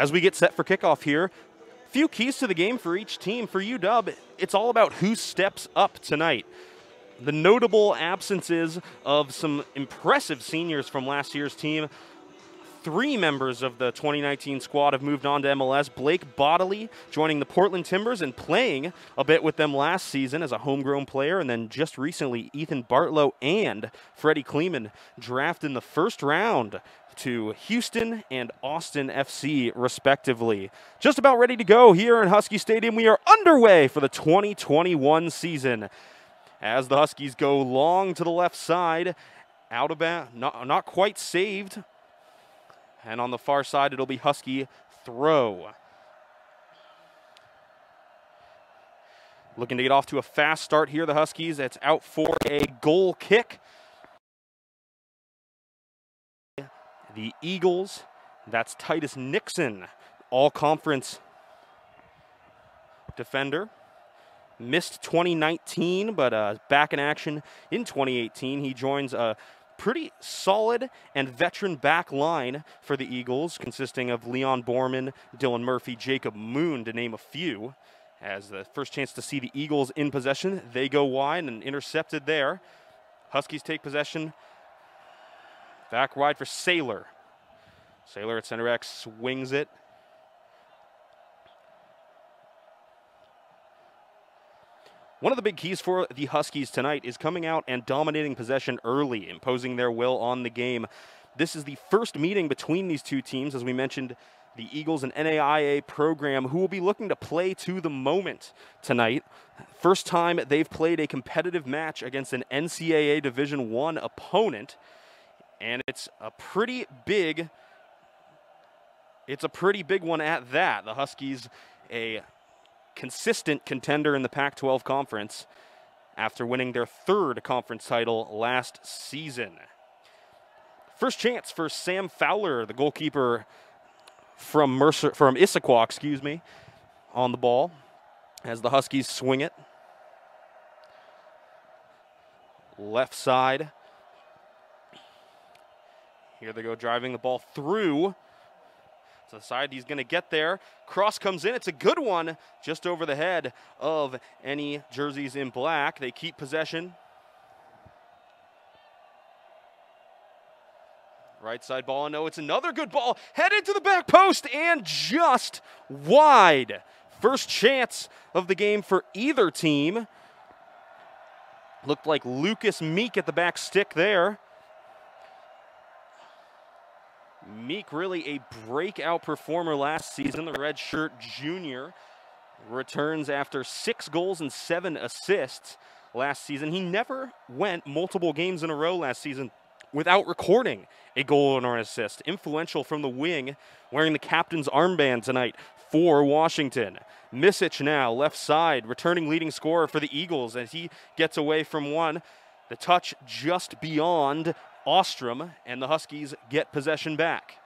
As we get set for kickoff here, few keys to the game for each team. For UW, it's all about who steps up tonight. The notable absences of some impressive seniors from last year's team. Three members of the 2019 squad have moved on to MLS. Blake Bodily joining the Portland Timbers and playing a bit with them last season as a homegrown player. And then just recently, Ethan Bartlow and Freddy Kleemann drafted in the first round to Houston and Austin FC, respectively. Just about ready to go here in Husky Stadium. We are underway for the 2021 season. As the Huskies go long to the left side, out of bounds, not, not quite saved. And on the far side, it'll be Husky throw. Looking to get off to a fast start here, the Huskies. It's out for a goal kick. the Eagles. That's Titus Nixon, all conference defender. Missed 2019, but uh, back in action in 2018. He joins a pretty solid and veteran back line for the Eagles, consisting of Leon Borman, Dylan Murphy, Jacob Moon, to name a few. As the first chance to see the Eagles in possession, they go wide and intercepted there. Huskies take possession Back wide for Sailor. Sailor at center X swings it. One of the big keys for the Huskies tonight is coming out and dominating possession early, imposing their will on the game. This is the first meeting between these two teams, as we mentioned, the Eagles and NAIA program, who will be looking to play to the moment tonight. First time they've played a competitive match against an NCAA Division One opponent and it's a pretty big it's a pretty big one at that. The Huskies a consistent contender in the Pac-12 conference after winning their third conference title last season. First chance for Sam Fowler, the goalkeeper from Mercer from Issaquah, excuse me, on the ball as the Huskies swing it. Left side here they go driving the ball through the side. He's going to get there. Cross comes in. It's a good one just over the head of any jerseys in black. They keep possession. Right side ball. No, it's another good ball. Headed to the back post and just wide. First chance of the game for either team. Looked like Lucas Meek at the back stick there. Meek, really a breakout performer last season. The redshirt junior returns after six goals and seven assists last season. He never went multiple games in a row last season without recording a goal or an assist. Influential from the wing, wearing the captain's armband tonight for Washington. Misic now, left side, returning leading scorer for the Eagles as he gets away from one. The touch just beyond Ostrem, and the Huskies get possession back.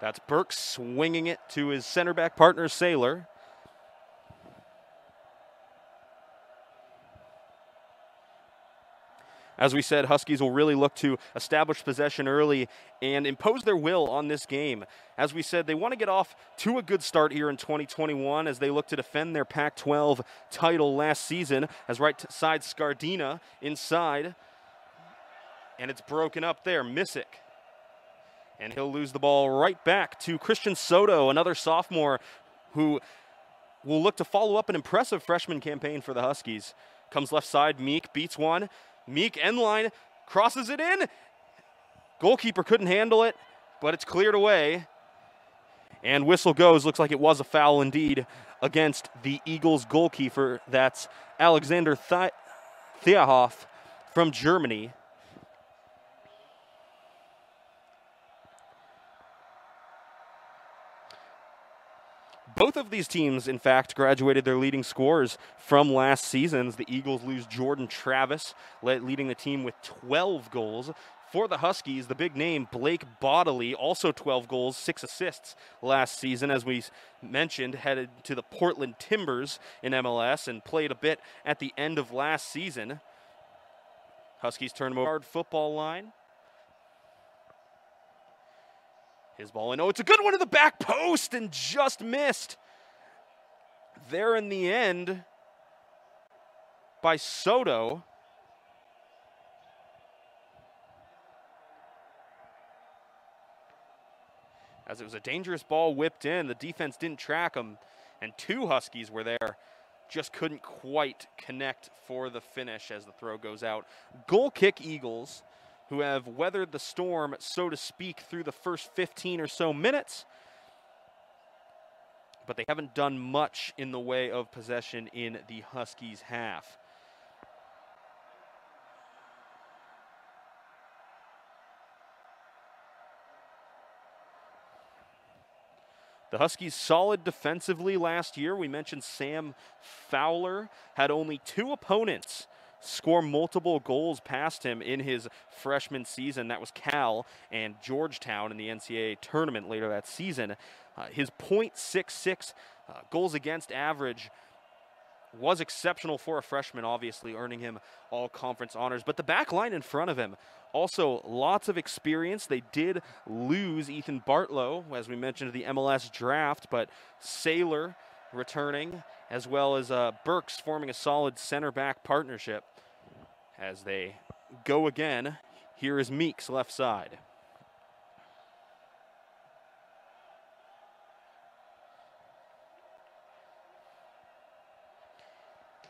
That's Burke swinging it to his center back partner, Sailor. As we said, Huskies will really look to establish possession early and impose their will on this game. As we said, they want to get off to a good start here in 2021 as they look to defend their Pac 12 title last season. As right side Scardina inside, and it's broken up there. Missick. And he'll lose the ball right back to Christian Soto, another sophomore who will look to follow up an impressive freshman campaign for the Huskies. Comes left side, Meek beats one, Meek end line crosses it in. Goalkeeper couldn't handle it, but it's cleared away. And whistle goes. Looks like it was a foul indeed against the Eagles goalkeeper. That's Alexander Theohoff from Germany. Both of these teams, in fact, graduated their leading scorers from last season's. The Eagles lose Jordan Travis, leading the team with 12 goals. For the Huskies, the big name, Blake Bodily, also 12 goals, six assists last season, as we mentioned, headed to the Portland Timbers in MLS and played a bit at the end of last season. Huskies turn over football line. His ball in. Oh, it's a good one to the back post and just missed. There in the end by Soto. As it was a dangerous ball whipped in, the defense didn't track him, and two Huskies were there. Just couldn't quite connect for the finish as the throw goes out. Goal kick Eagles who have weathered the storm, so to speak, through the first 15 or so minutes. But they haven't done much in the way of possession in the Huskies' half. The Huskies solid defensively last year. We mentioned Sam Fowler had only two opponents score multiple goals past him in his freshman season. That was Cal and Georgetown in the NCAA tournament later that season. Uh, his .66 uh, goals against average was exceptional for a freshman, obviously earning him all conference honors. But the back line in front of him, also lots of experience. They did lose Ethan Bartlow, as we mentioned, the MLS draft, but Sailor returning, as well as uh, Burks forming a solid center back partnership as they go again. Here is Meeks left side.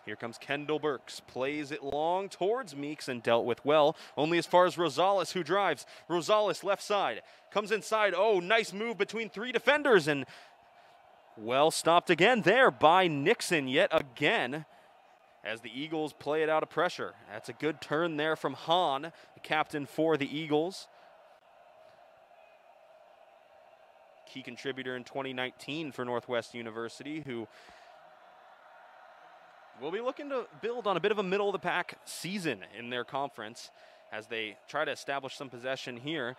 Here comes Kendall Burks, plays it long towards Meeks and dealt with well, only as far as Rosales, who drives. Rosales left side, comes inside. Oh, nice move between three defenders and well stopped again there by Nixon yet again as the Eagles play it out of pressure. That's a good turn there from Hahn, the captain for the Eagles. Key contributor in 2019 for Northwest University, who will be looking to build on a bit of a middle of the pack season in their conference as they try to establish some possession here.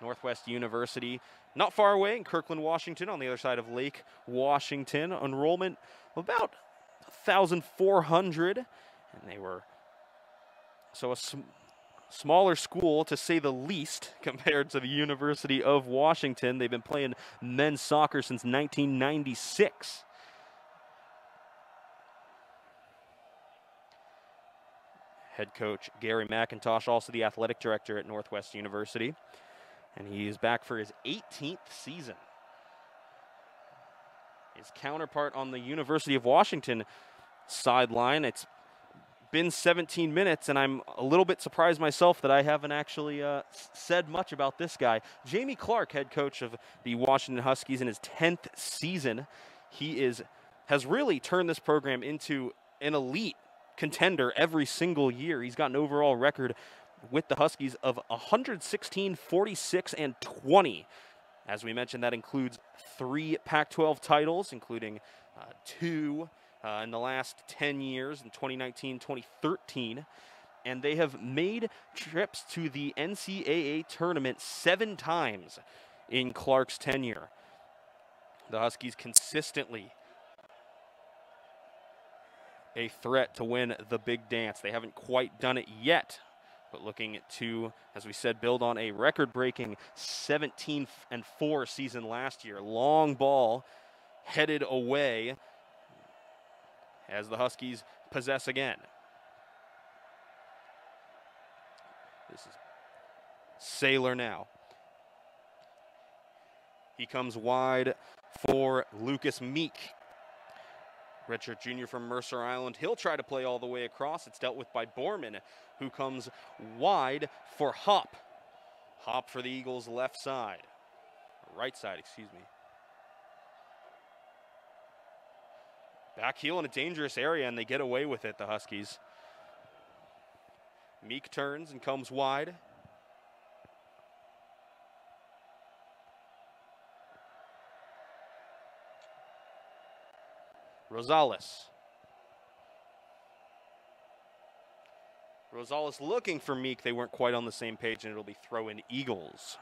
Northwest University, not far away in Kirkland, Washington, on the other side of Lake Washington. Enrollment about 1,400, and they were so a sm smaller school to say the least compared to the University of Washington. They've been playing men's soccer since 1996. Head coach Gary McIntosh, also the athletic director at Northwest University and he is back for his 18th season. His counterpart on the University of Washington sideline, it's been 17 minutes, and I'm a little bit surprised myself that I haven't actually uh, said much about this guy. Jamie Clark, head coach of the Washington Huskies in his 10th season, he is has really turned this program into an elite contender every single year. He's got an overall record with the Huskies of 116, 46, and 20. As we mentioned, that includes three Pac 12 titles, including uh, two uh, in the last 10 years in 2019, 2013. And they have made trips to the NCAA tournament seven times in Clark's tenure. The Huskies consistently a threat to win the big dance. They haven't quite done it yet, but looking to, as we said, build on a record-breaking 17 and 4 season last year. Long ball headed away as the Huskies possess again. This is Sailor now. He comes wide for Lucas Meek. Redshirt junior from Mercer Island. He'll try to play all the way across. It's dealt with by Borman, who comes wide for Hop. Hop for the Eagles' left side. Right side, excuse me. Back heel in a dangerous area, and they get away with it, the Huskies. Meek turns and comes wide. Rosales. Rosales looking for Meek. They weren't quite on the same page, and it'll be throw in Eagles.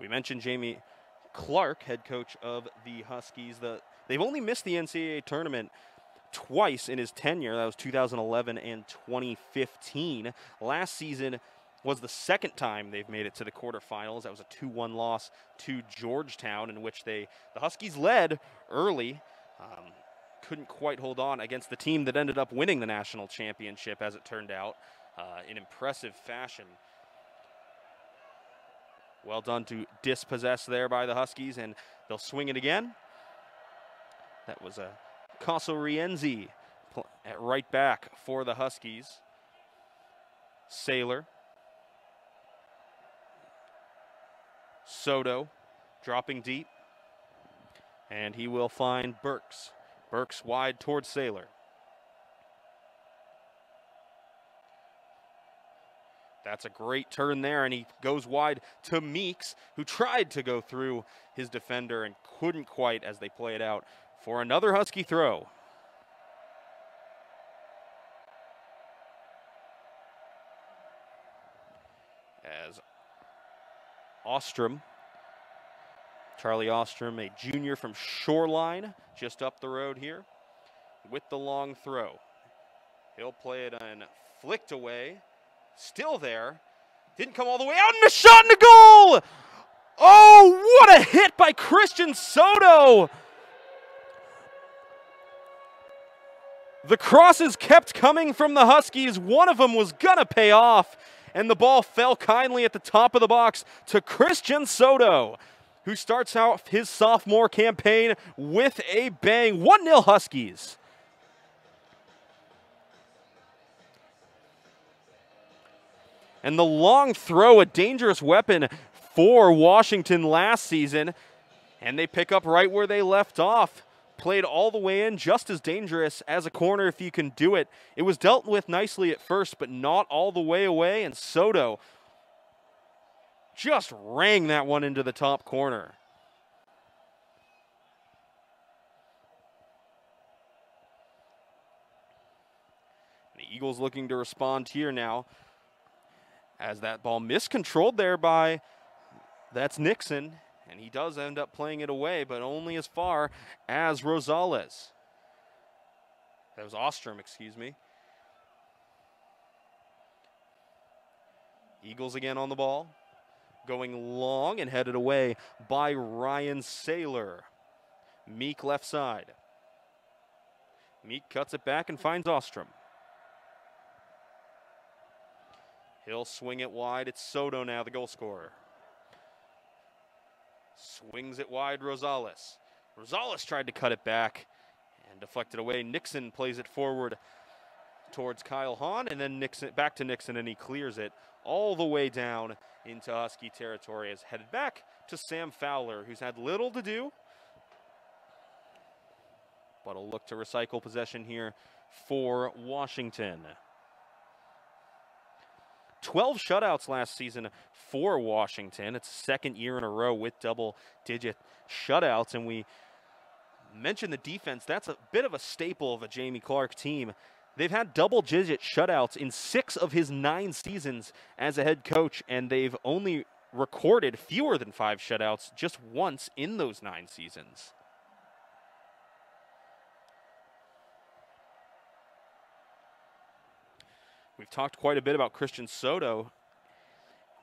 We mentioned Jamie Clark, head coach of the Huskies. The, they've only missed the NCAA tournament twice in his tenure. That was 2011 and 2015. Last season was the second time they've made it to the quarterfinals. That was a 2-1 loss to Georgetown, in which they the Huskies led early. Um, couldn't quite hold on against the team that ended up winning the national championship, as it turned out, uh, in impressive fashion. Well done to dispossess there by the Huskies, and they'll swing it again. That was a Kossa-Rienzi at right back for the Huskies. Sailor. Soto dropping deep. And he will find Burks. Burks wide towards Sailor. That's a great turn there, and he goes wide to Meeks, who tried to go through his defender and couldn't quite as they play it out for another Husky throw. As Ostrem, Charlie Ostrem, a junior from Shoreline, just up the road here, with the long throw. He'll play it and flicked away Still there. Didn't come all the way out, and a shot and a goal! Oh, what a hit by Christian Soto! The crosses kept coming from the Huskies. One of them was going to pay off, and the ball fell kindly at the top of the box to Christian Soto, who starts out his sophomore campaign with a bang. 1 0 Huskies. And the long throw, a dangerous weapon for Washington last season. And they pick up right where they left off. Played all the way in, just as dangerous as a corner if you can do it. It was dealt with nicely at first, but not all the way away. And Soto just rang that one into the top corner. The Eagles looking to respond here now as that ball miscontrolled there by that's Nixon, and he does end up playing it away, but only as far as Rosales. That was Ostrem, excuse me. Eagles again on the ball, going long and headed away by Ryan Sailor. Meek left side. Meek cuts it back and finds Ostrem. He'll swing it wide. It's Soto now, the goal scorer. Swings it wide, Rosales. Rosales tried to cut it back and deflected away. Nixon plays it forward towards Kyle Hahn, and then Nixon back to Nixon, and he clears it all the way down into Husky territory. Is headed back to Sam Fowler, who's had little to do, but will look to recycle possession here for Washington. 12 shutouts last season for Washington. It's second year in a row with double digit shutouts. And we mentioned the defense. That's a bit of a staple of a Jamie Clark team. They've had double digit shutouts in six of his nine seasons as a head coach, and they've only recorded fewer than five shutouts just once in those nine seasons. We've talked quite a bit about Christian Soto.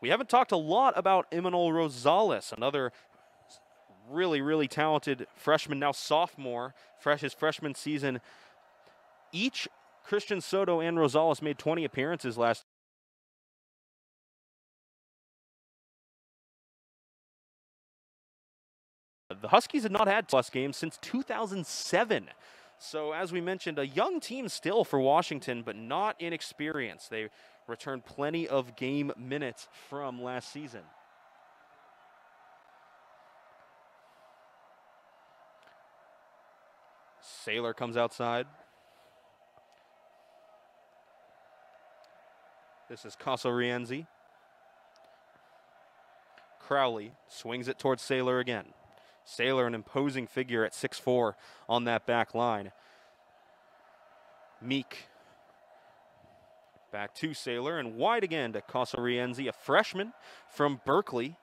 We haven't talked a lot about Imanol Rosales, another really, really talented freshman, now sophomore, fresh his freshman season. Each Christian Soto and Rosales made 20 appearances last The Huskies had not had plus games since 2007. So, as we mentioned, a young team still for Washington, but not inexperienced. They returned plenty of game minutes from last season. Sailor comes outside. This is Kossa-Rienzi. Crowley swings it towards Sailor again. Sailor, an imposing figure at 6'4 on that back line. Meek back to Sailor and wide again to Kossa-Rienzi, a freshman from Berkeley.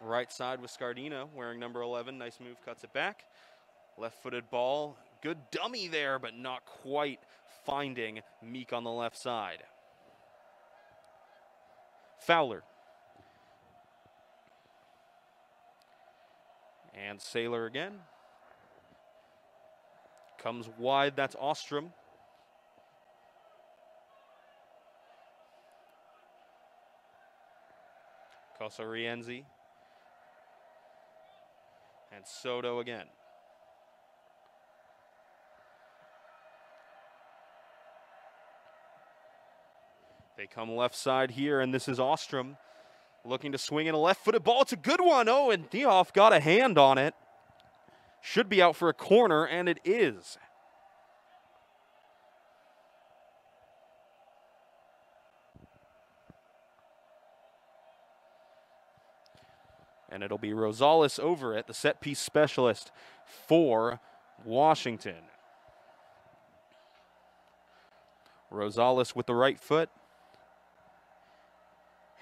Right side with Scardina wearing number 11. Nice move, cuts it back. Left footed ball. Good dummy there, but not quite finding Meek on the left side. Fowler. And Sailor again. Comes wide, that's Ostrem. Rienzi. And Soto again. They come left side here, and this is Ostrem looking to swing in a left footed ball. It's a good one. Oh, and Theohoff got a hand on it. Should be out for a corner, and it is. And it'll be Rosales over it, the set piece specialist for Washington. Rosales with the right foot.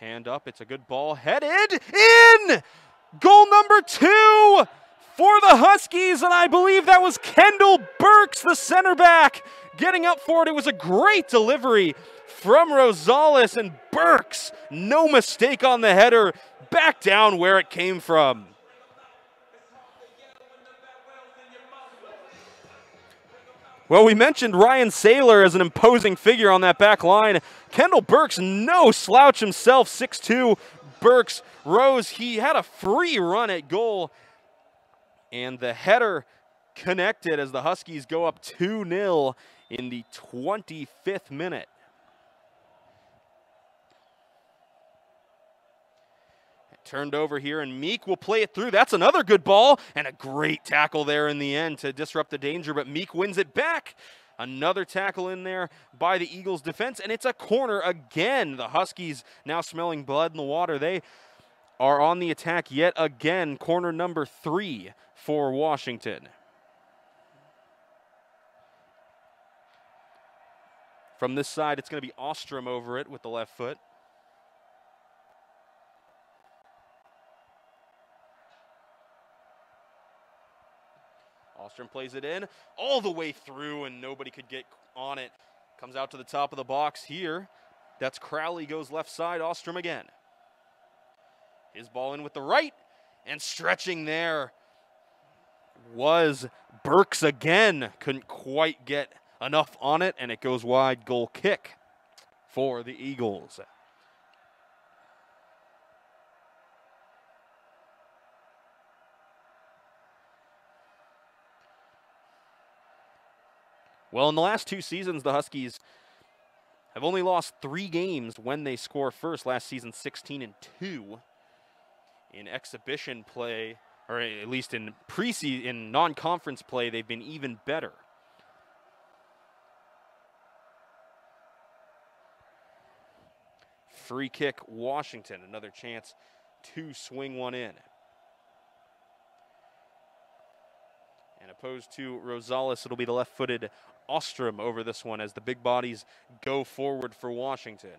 Hand up. It's a good ball. Headed in! Goal number two for the Huskies, and I believe that was Kendall Burks, the center back, getting up for it. It was a great delivery from Rosales and Burks. No mistake on the header, back down where it came from. Well, we mentioned Ryan Sailor as an imposing figure on that back line. Kendall Burks, no slouch himself, 6'2". Burks rose. He had a free run at goal. And the header connected as the Huskies go up 2 0 in the 25th minute. Turned over here, and Meek will play it through. That's another good ball, and a great tackle there in the end to disrupt the danger, but Meek wins it back. Another tackle in there by the Eagles defense, and it's a corner again. The Huskies now smelling blood in the water. They are on the attack yet again. Corner number three for Washington. From this side, it's going to be Ostrem over it with the left foot. Ostrem plays it in all the way through, and nobody could get on it. Comes out to the top of the box here. That's Crowley goes left side. Ostrem again. His ball in with the right, and stretching there was Burks again. Couldn't quite get enough on it, and it goes wide. Goal kick for the Eagles. Well, in the last two seasons, the Huskies have only lost three games when they score first. Last season, 16 and 2. In exhibition play, or at least in preseason, in non conference play, they've been even better. Free kick, Washington. Another chance to swing one in. And opposed to Rosales, it'll be the left footed Ostrem over this one as the big bodies go forward for Washington.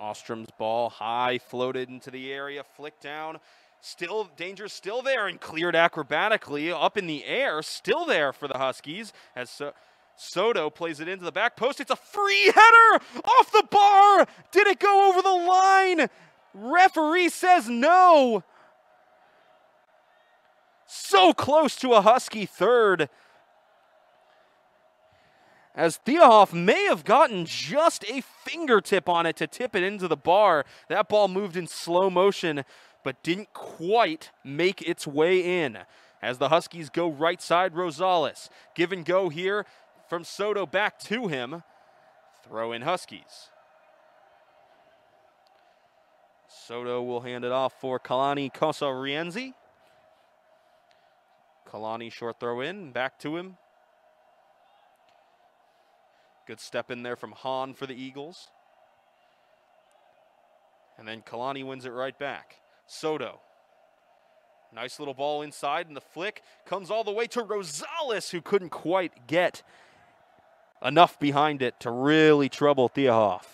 Ostrem's ball high floated into the area, flicked down. Still, danger still there and cleared acrobatically up in the air. Still there for the Huskies as so- Soto plays it into the back post. It's a free header off the bar. Did it go over the line? Referee says no. So close to a Husky third. As Theohoff may have gotten just a fingertip on it to tip it into the bar. That ball moved in slow motion but didn't quite make its way in. As the Huskies go right side, Rosales. Give and go here from Soto back to him. Throw in Huskies. Soto will hand it off for Kalani Rienzi. Kalani short throw in, back to him. Good step in there from Hahn for the Eagles. And then Kalani wins it right back. Soto. Nice little ball inside, and the flick comes all the way to Rosales, who couldn't quite get enough behind it to really trouble Theohoff.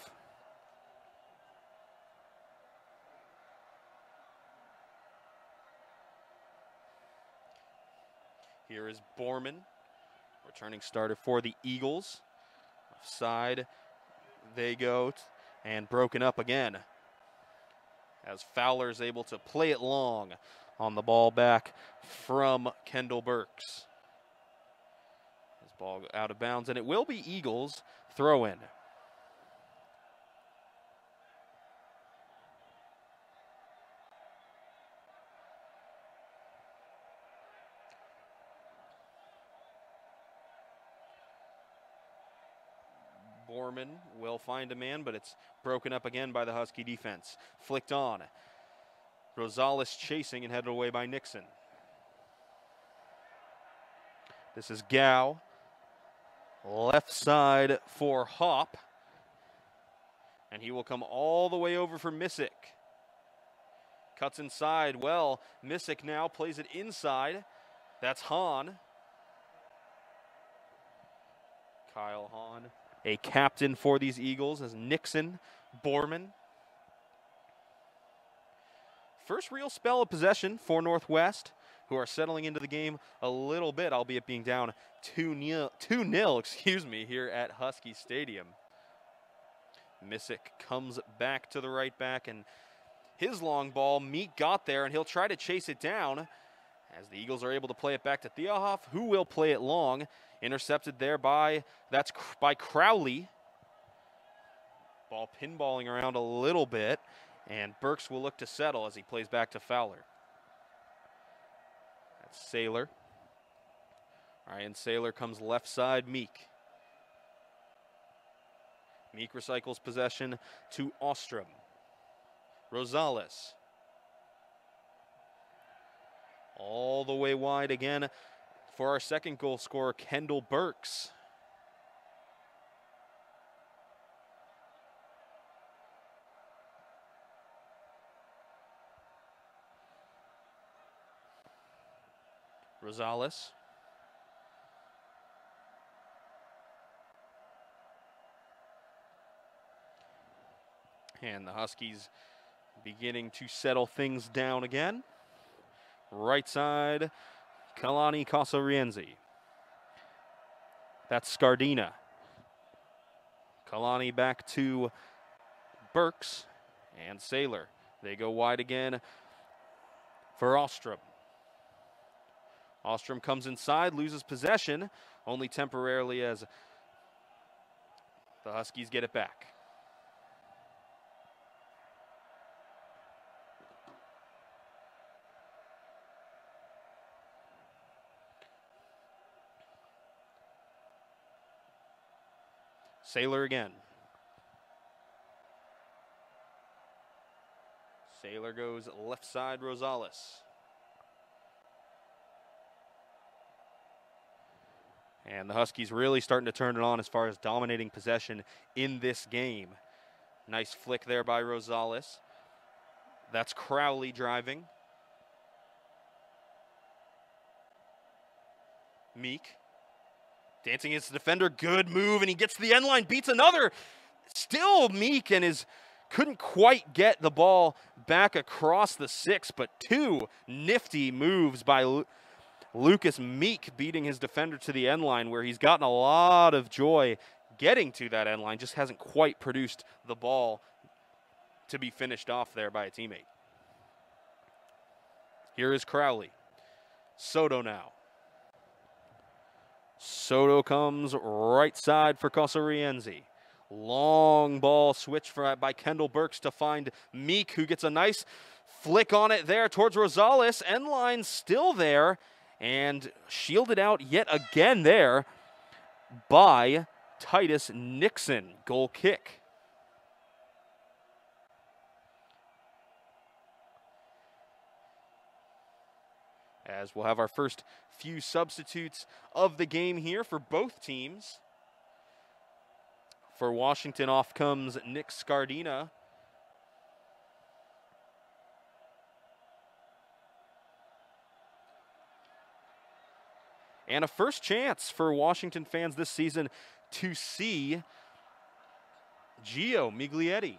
Here is Borman, returning starter for the Eagles. Offside, they go, and broken up again. As Fowler is able to play it long on the ball back from Kendall Burks. His ball out of bounds, and it will be Eagles throw in. Will find a man, but it's broken up again by the Husky defense. Flicked on. Rosales chasing and headed away by Nixon. This is Gow. Left side for Hop. And he will come all the way over for Missick. Cuts inside. Well, Missick now plays it inside. That's Hahn. Kyle Hahn, a captain for these Eagles, as Nixon, Borman, First real spell of possession for Northwest, who are settling into the game a little bit, albeit being down 2 0, 2 0 excuse me, here at Husky Stadium. Missick comes back to the right back, and his long ball, Meek got there, and he'll try to chase it down as the Eagles are able to play it back to Theohoff, who will play it long. Intercepted there by, that's by Crowley. Ball pinballing around a little bit. And Burks will look to settle as he plays back to Fowler. That's Sailor. Ryan Sailor comes left side, Meek. Meek recycles possession to Ostrem. Rosales. All the way wide again for our second goal scorer, Kendall Burks. Rosales. And the Huskies beginning to settle things down again. Right side, Kalani Kossa-Rienzi. That's Scardina. Kalani back to Burks and Sailor. They go wide again for Ostrem. Ostrem comes inside, loses possession, only temporarily as the Huskies get it back. Sailor again. Sailor goes left side, Rosales. And the Huskies really starting to turn it on as far as dominating possession in this game. Nice flick there by Rosales. That's Crowley driving. Meek. Dancing against the defender. Good move. And he gets to the end line. Beats another. Still Meek and is couldn't quite get the ball back across the six, but two nifty moves by Lucas Meek beating his defender to the end line where he's gotten a lot of joy getting to that end line, just hasn't quite produced the ball to be finished off there by a teammate. Here is Crowley. Soto now. Soto comes right side for Kossa-Rienzi. Long ball switch for, by Kendall Burks to find Meek, who gets a nice flick on it there towards Rosales. End line still there and shielded out yet again there by Titus Nixon. Goal kick. As we'll have our first few substitutes of the game here for both teams. For Washington, off comes Nick Scardina. And a first chance for Washington fans this season to see Gio Miglietti.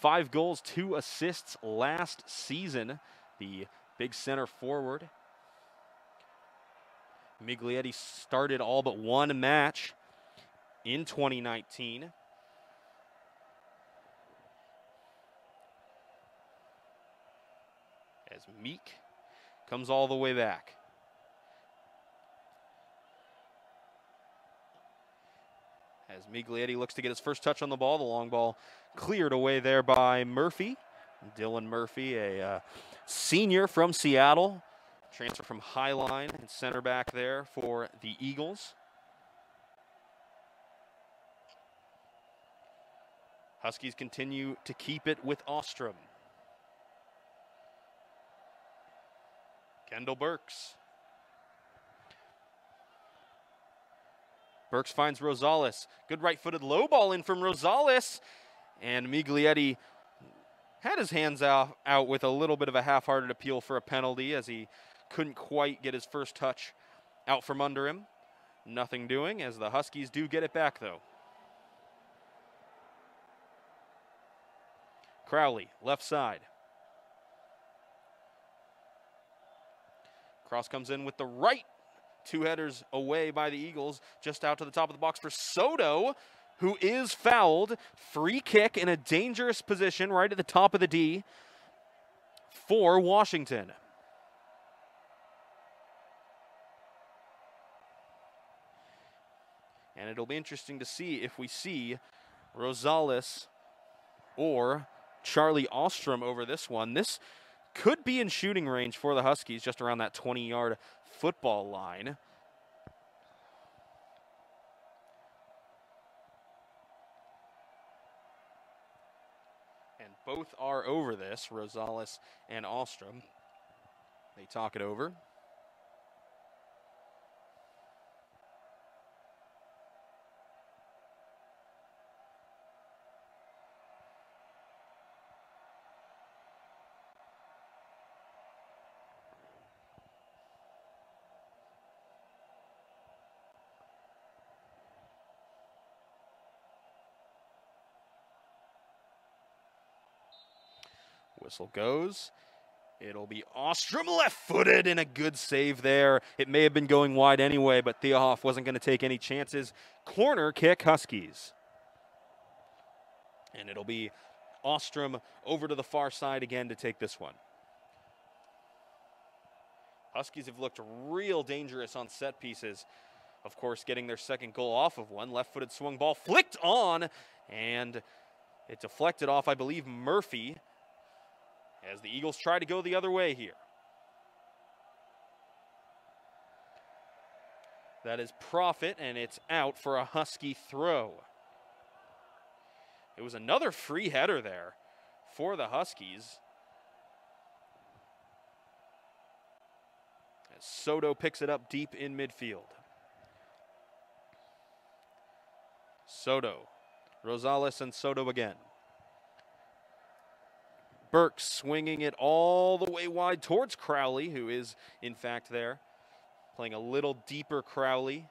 Five goals, two assists last season. The big center forward Miglietti started all but one match in 2019. As Meek comes all the way back. As Miglietti looks to get his first touch on the ball, the long ball cleared away there by Murphy. Dylan Murphy, a uh, senior from Seattle, transfer from Highline and center back there for the Eagles. Huskies continue to keep it with Ostrem. Kendall Burks. Burks finds Rosales. Good right footed low ball in from Rosales. And Miglietti had his hands out, out with a little bit of a half hearted appeal for a penalty as he couldn't quite get his first touch out from under him. Nothing doing as the Huskies do get it back though. Crowley, left side. Cross comes in with the right. Two headers away by the Eagles, just out to the top of the box for Soto, who is fouled. Free kick in a dangerous position right at the top of the D for Washington. And it'll be interesting to see if we see Rosales or Charlie Ostrem over this one. This could be in shooting range for the Huskies, just around that 20 yard football line. And both are over this, Rosales and Ostrem. They talk it over. Whistle goes. It'll be Ostrem left footed and a good save there. It may have been going wide anyway, but Theohoff wasn't going to take any chances. Corner kick, Huskies. And it'll be Ostrem over to the far side again to take this one. Huskies have looked real dangerous on set pieces. Of course, getting their second goal off of one. Left footed swung ball flicked on, and it deflected off, I believe, Murphy as the Eagles try to go the other way here. That is Profit, and it's out for a Husky throw. It was another free header there for the Huskies. As Soto picks it up deep in midfield. Soto, Rosales, and Soto again. Burks swinging it all the way wide towards Crowley, who is, in fact, there. Playing a little deeper Crowley.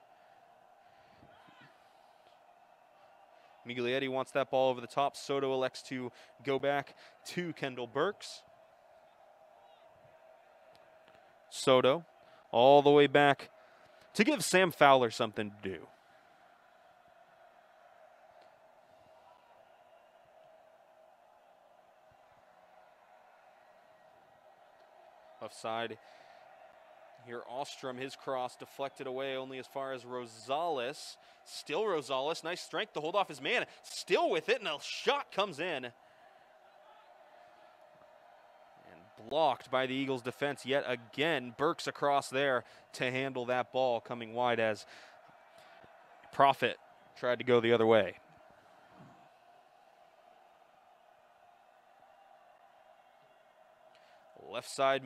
Miglietti wants that ball over the top. Soto elects to go back to Kendall Burks. Soto all the way back to give Sam Fowler something to do. Left side. Here, Ostrem, his cross deflected away only as far as Rosales. Still Rosales, nice strength to hold off his man. Still with it, and a shot comes in. And blocked by the Eagles' defense yet again. Burks across there to handle that ball coming wide as Profit tried to go the other way. Left side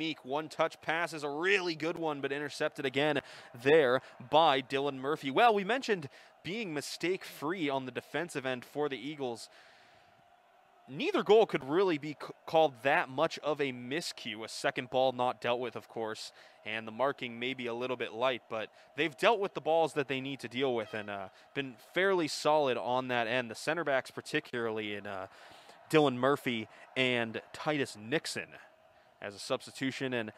Meek. One touch pass is a really good one, but intercepted again there by Dylan Murphy. Well, we mentioned being mistake free on the defensive end for the Eagles. neither goal could really be called that much of a miscue. A second ball not dealt with, of course, and the marking may be a little bit light, but they've dealt with the balls that they need to deal with and uh, been fairly solid on that end. The center backs, particularly in uh, Dylan Murphy and Titus Nixon, as a substitution. And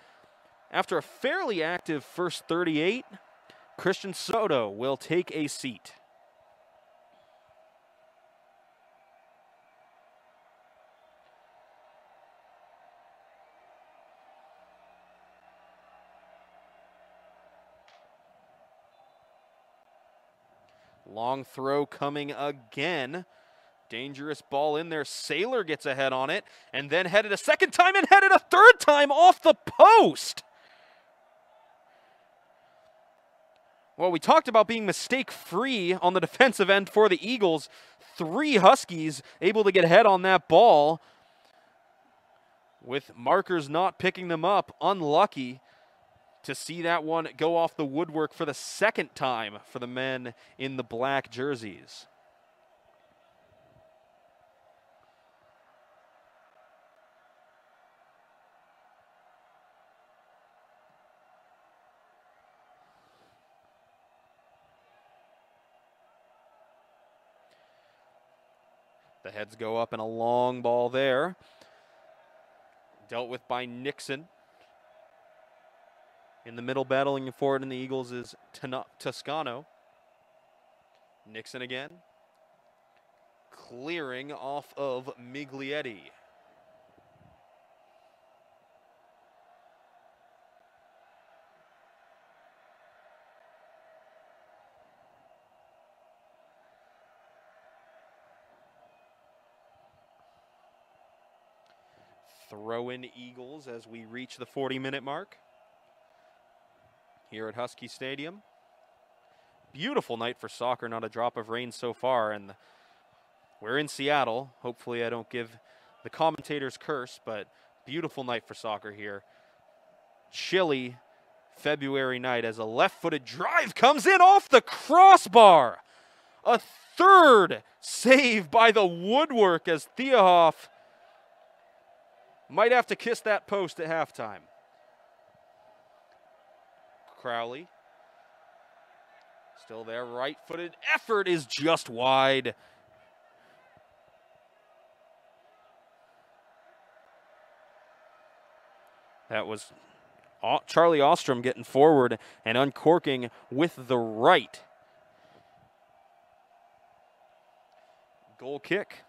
after a fairly active first 38, Christian Soto will take a seat. Long throw coming again. Dangerous ball in there. Sailor gets ahead on it and then headed a second time and headed a third time off the post. Well, we talked about being mistake free on the defensive end for the Eagles. Three Huskies able to get ahead on that ball with markers not picking them up. Unlucky to see that one go off the woodwork for the second time for the men in the black jerseys. Heads go up and a long ball there. Dealt with by Nixon. In the middle, battling for it in the Eagles is Toscano. Nixon again. Clearing off of Miglietti. Throw in Eagles as we reach the 40 minute mark here at Husky Stadium. Beautiful night for soccer, not a drop of rain so far. And we're in Seattle. Hopefully, I don't give the commentators curse, but beautiful night for soccer here. Chilly February night as a left footed drive comes in off the crossbar. A third save by the woodwork as Theohoff might have to kiss that post at halftime. Crowley. Still there, right footed. Effort is just wide. That was Charlie Ostrem getting forward and uncorking with the right. Goal kick.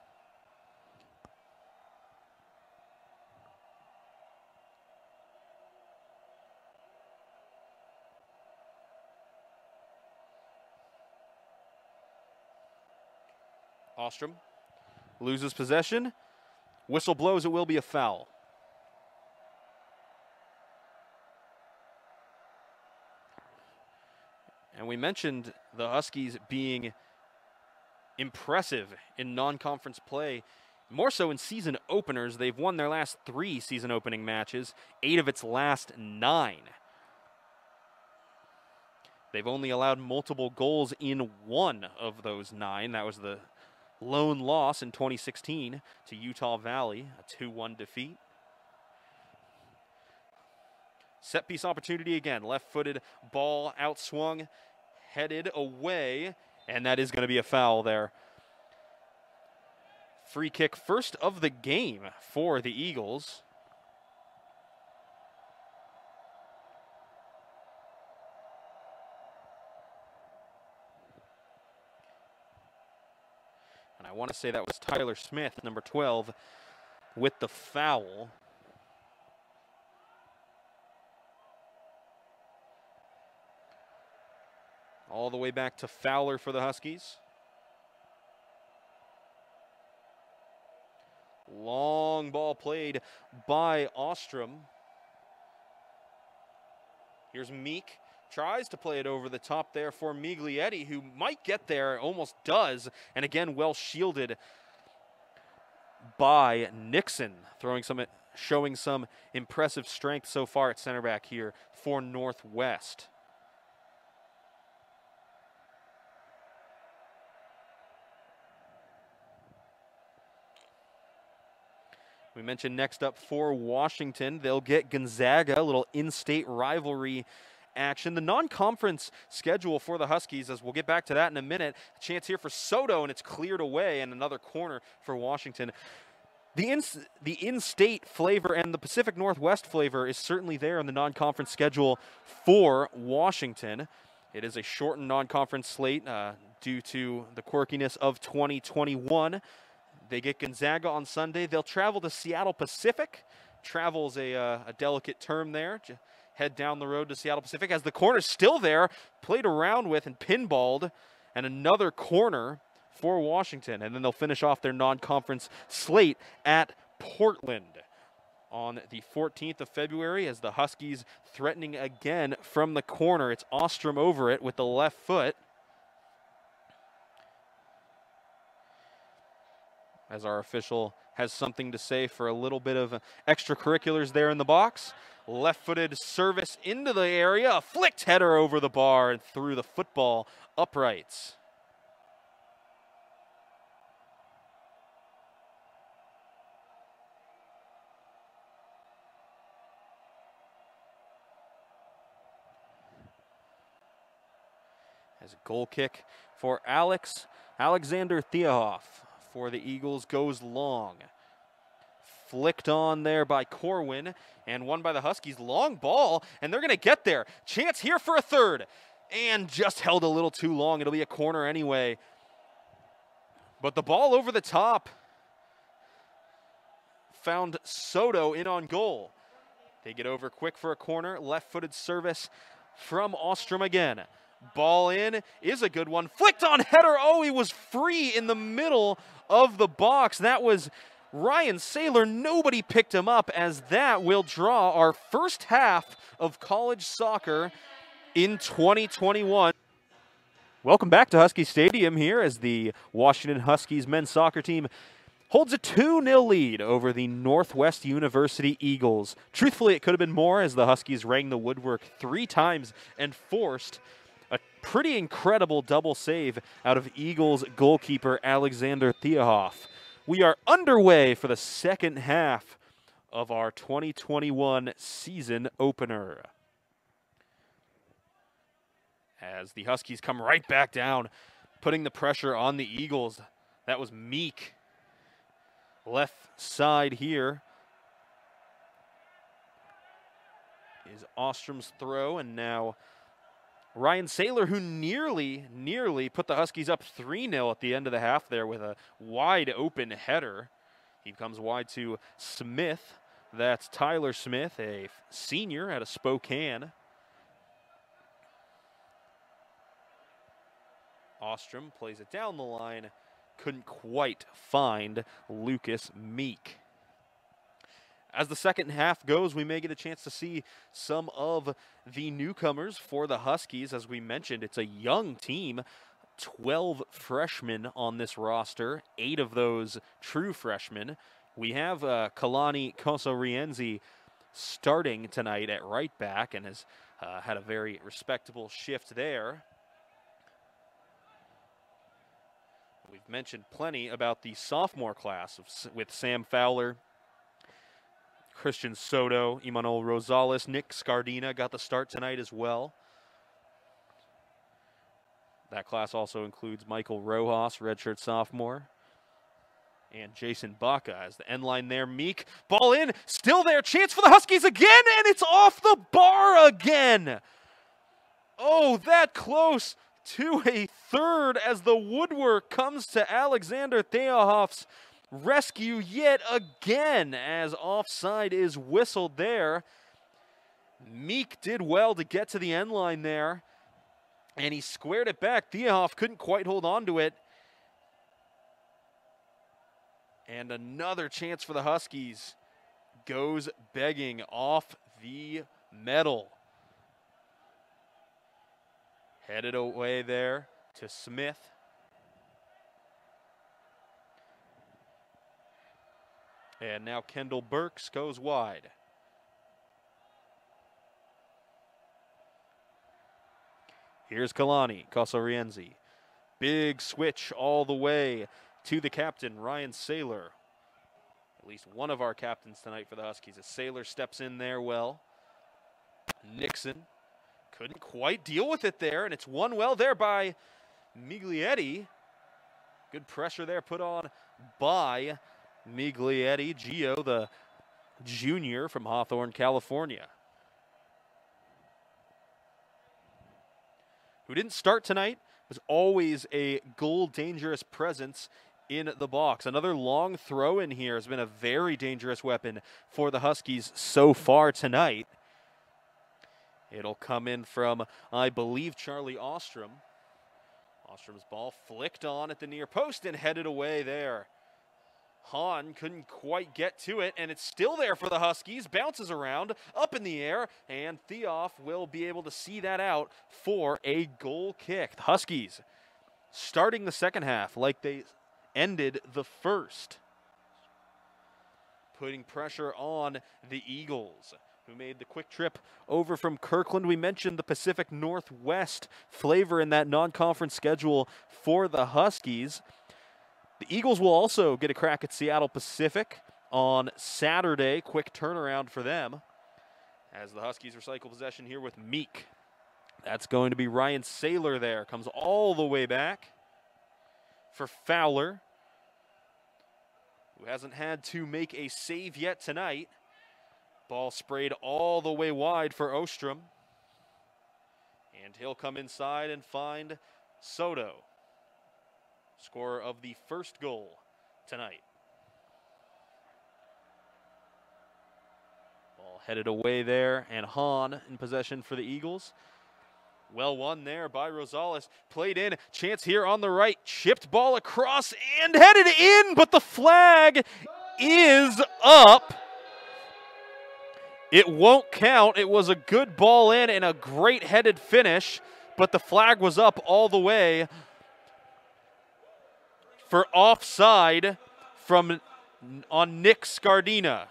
Ostrem loses possession. Whistle blows, it will be a foul. And we mentioned the Huskies being impressive in non conference play, more so in season openers. They've won their last three season opening matches, eight of its last nine. They've only allowed multiple goals in one of those nine. That was the lone loss in 2016 to Utah Valley, a 2 1 defeat. Set piece opportunity again. Left footed ball outswung, headed away, and that is going to be a foul there. Free kick, first of the game for the Eagles. Want to say that was Tyler Smith, number 12, with the foul. All the way back to Fowler for the Huskies. Long ball played by Ostrem. Here's Meek Tries to play it over the top there for Miglietti, who might get there, almost does, and again, well shielded by Nixon, throwing some, showing some impressive strength so far at center back here for Northwest. We mentioned next up for Washington, they'll get Gonzaga, a little in state rivalry action. The non conference schedule for the Huskies, as we'll get back to that in a minute. A chance here for Soto, and it's cleared away, and another corner for Washington. The in, the in-state flavor and the Pacific Northwest flavor is certainly there in the non-conference schedule for Washington. It is a shortened non-conference slate uh, due to the quirkiness of 2021. They get Gonzaga on Sunday. They'll travel to Seattle Pacific. Travel's a, uh, a delicate term there. Head down the road to Seattle Pacific as the corner's still there, played around with and pinballed, and another corner for Washington. And then they'll finish off their non conference slate at Portland on the 14th of February as the Huskies threatening again from the corner. It's Ostrem over it with the left foot. As our official has something to say for a little bit of extracurriculars there in the box. Left footed service into the area, a flicked header over the bar and through the football uprights. As a goal kick for Alex Alexander Theohoff for the Eagles goes long. Flicked on there by Corwin and won by the Huskies. Long ball, and they're going to get there. Chance here for a third. And just held a little too long. It'll be a corner anyway. But the ball over the top found Soto in on goal. They get over quick for a corner. Left footed service from Ostrem again. Ball in is a good one. Flicked on header. Oh, he was free in the middle of the box. That was Ryan Sailor. Nobody picked him up as that will draw our first half of college soccer in 2021. Welcome back to Husky Stadium here as the Washington Huskies men's soccer team holds a 2 0 lead over the Northwest University Eagles. Truthfully, it could have been more as the Huskies rang the woodwork three times and forced a pretty incredible double save out of Eagles goalkeeper Alexander Theohoff. We are underway for the second half of our 2021 season opener. As the Huskies come right back down, putting the pressure on the Eagles. That was Meek. Left side here is Ostrem's throw, and now Ryan Sailor, who nearly, nearly put the Huskies up 3 0 at the end of the half there with a wide open header. He comes wide to Smith. That's Tyler Smith, a senior out of Spokane. Ostrem plays it down the line. Couldn't quite find Lucas Meek. As the second half goes, we may get a chance to see some of the newcomers for the Huskies. As we mentioned, it's a young team. 12 freshmen on this roster, eight of those true freshmen. We have uh, Kalani Kossa-Rienzi starting tonight at right back and has uh, had a very respectable shift there. We've mentioned plenty about the sophomore class of, with Sam Fowler, Christian Soto, Emmanuel Rosales, Nick Scardina got the start tonight as well. That class also includes Michael Rojas, redshirt sophomore, and Jason Baca as the end line there. Meek, ball in, still there. Chance for the Huskies again, and it's off the bar again. Oh, that close to a third as the woodwork comes to Alexander Theohoff's rescue yet again as offside is whistled there. Meek did well to get to the end line there, and he squared it back. Theohoff couldn't quite hold on to it. And another chance for the Huskies goes begging off the metal. Headed away there to Smith. And now Kendall Burks goes wide. Here's Kalani Kossa-Rienzi. Big switch all the way to the captain, Ryan Sailor. at least one of our captains tonight for the Huskies. A Sailor steps in there well. Nixon couldn't quite deal with it there, and it's won well there by Miglietti. Good pressure there put on by Miglietti. Gio, the junior from Hawthorne, California. Who didn't start tonight, was always a goal dangerous presence in the box. Another long throw in here has been a very dangerous weapon for the Huskies so far tonight. It'll come in from, I believe, Charlie Ostrem. Ostrem's ball flicked on at the near post and headed away there. Hahn couldn't quite get to it, and it's still there for the Huskies. Bounces around, up in the air, and Theohoff will be able to see that out for a goal kick. The Huskies starting the second half like they ended the first, putting pressure on the Eagles who made the quick trip over from Kirkland. We mentioned the Pacific Northwest flavor in that non conference schedule for the Huskies. The Eagles will also get a crack at Seattle Pacific on Saturday. Quick turnaround for them as the Huskies recycle possession here with Meek. That's going to be Ryan Sailor there. Comes all the way back for Fowler, who hasn't had to make a save yet tonight. Ball sprayed all the way wide for Ostrem. And he'll come inside and find Soto, scorer of the first goal tonight. Ball headed away there, and Hahn in possession for the Eagles. Well won there by Rosales. Played in. Chance here on the right. Chipped ball across and headed in, but the flag is up. It won't count. It was a good ball in and a great headed finish, but the flag was up all the way for offside from on Nick Scardina.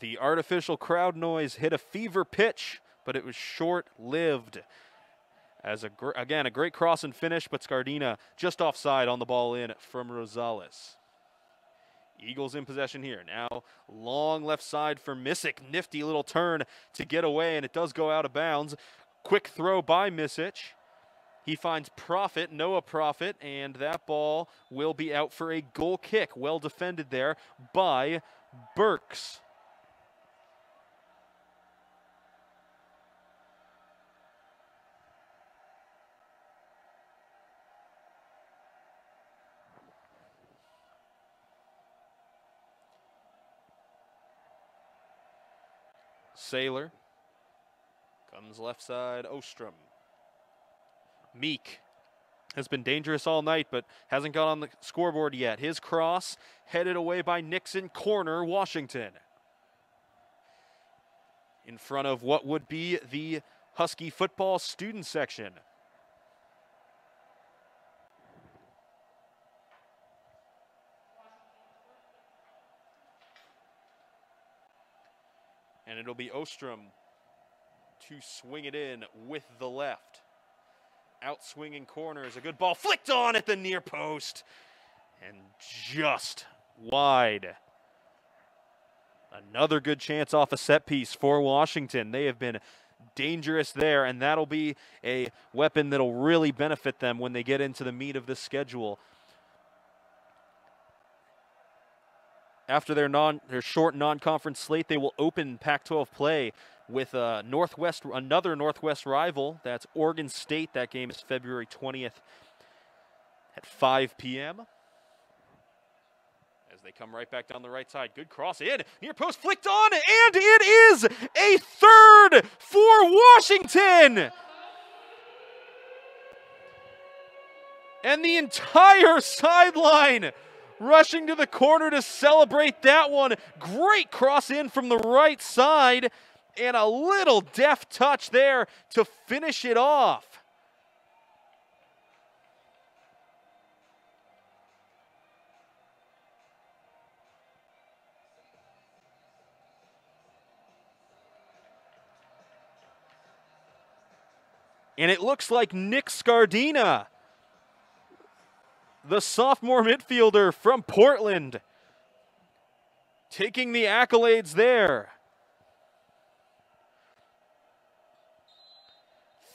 The artificial crowd noise hit a fever pitch, but it was short lived as a again a great cross and finish, but Scardina just offside on the ball in from Rosales. Eagles in possession here. Now long left side for Missick. Nifty little turn to get away, and it does go out of bounds. Quick throw by Misic. He finds Profit, Noah Profit, and that ball will be out for a goal kick. Well defended there by Burks. Sailor. Comes left side, Ostrem. Meek has been dangerous all night, but hasn't got on the scoreboard yet. His cross headed away by Nixon, corner, Washington. In front of what would be the Husky football student section. It'll be Ostrem to swing it in with the left. Out swinging corners. A good ball flicked on at the near post. And just wide. Another good chance off a set piece for Washington. They have been dangerous there, and that'll be a weapon that'll really benefit them when they get into the meat of the schedule. After their non their short non-conference slate, they will open Pac-12 play with uh, Northwest another Northwest rival. That's Oregon State. That game is February 20th at 5 p.m. As they come right back down the right side, good cross in near post flicked on, and it is a third for Washington. And the entire sideline rushing to the corner to celebrate that one. Great cross in from the right side, and a little deft touch there to finish it off. And it looks like Nick Scardina, the sophomore midfielder from Portland, taking the accolades there.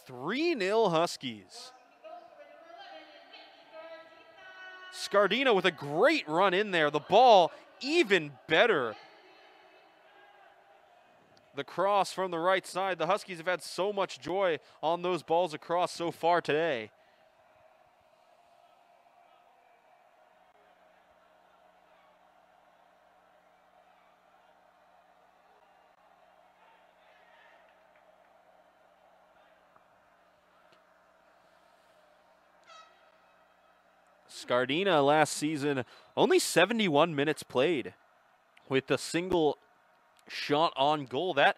3 0 Huskies. Scardina with a great run in there. The ball even better. The cross from the right side. The Huskies have had so much joy on those balls across so far today. Scardina last season, only 71 minutes played with a single shot on goal. That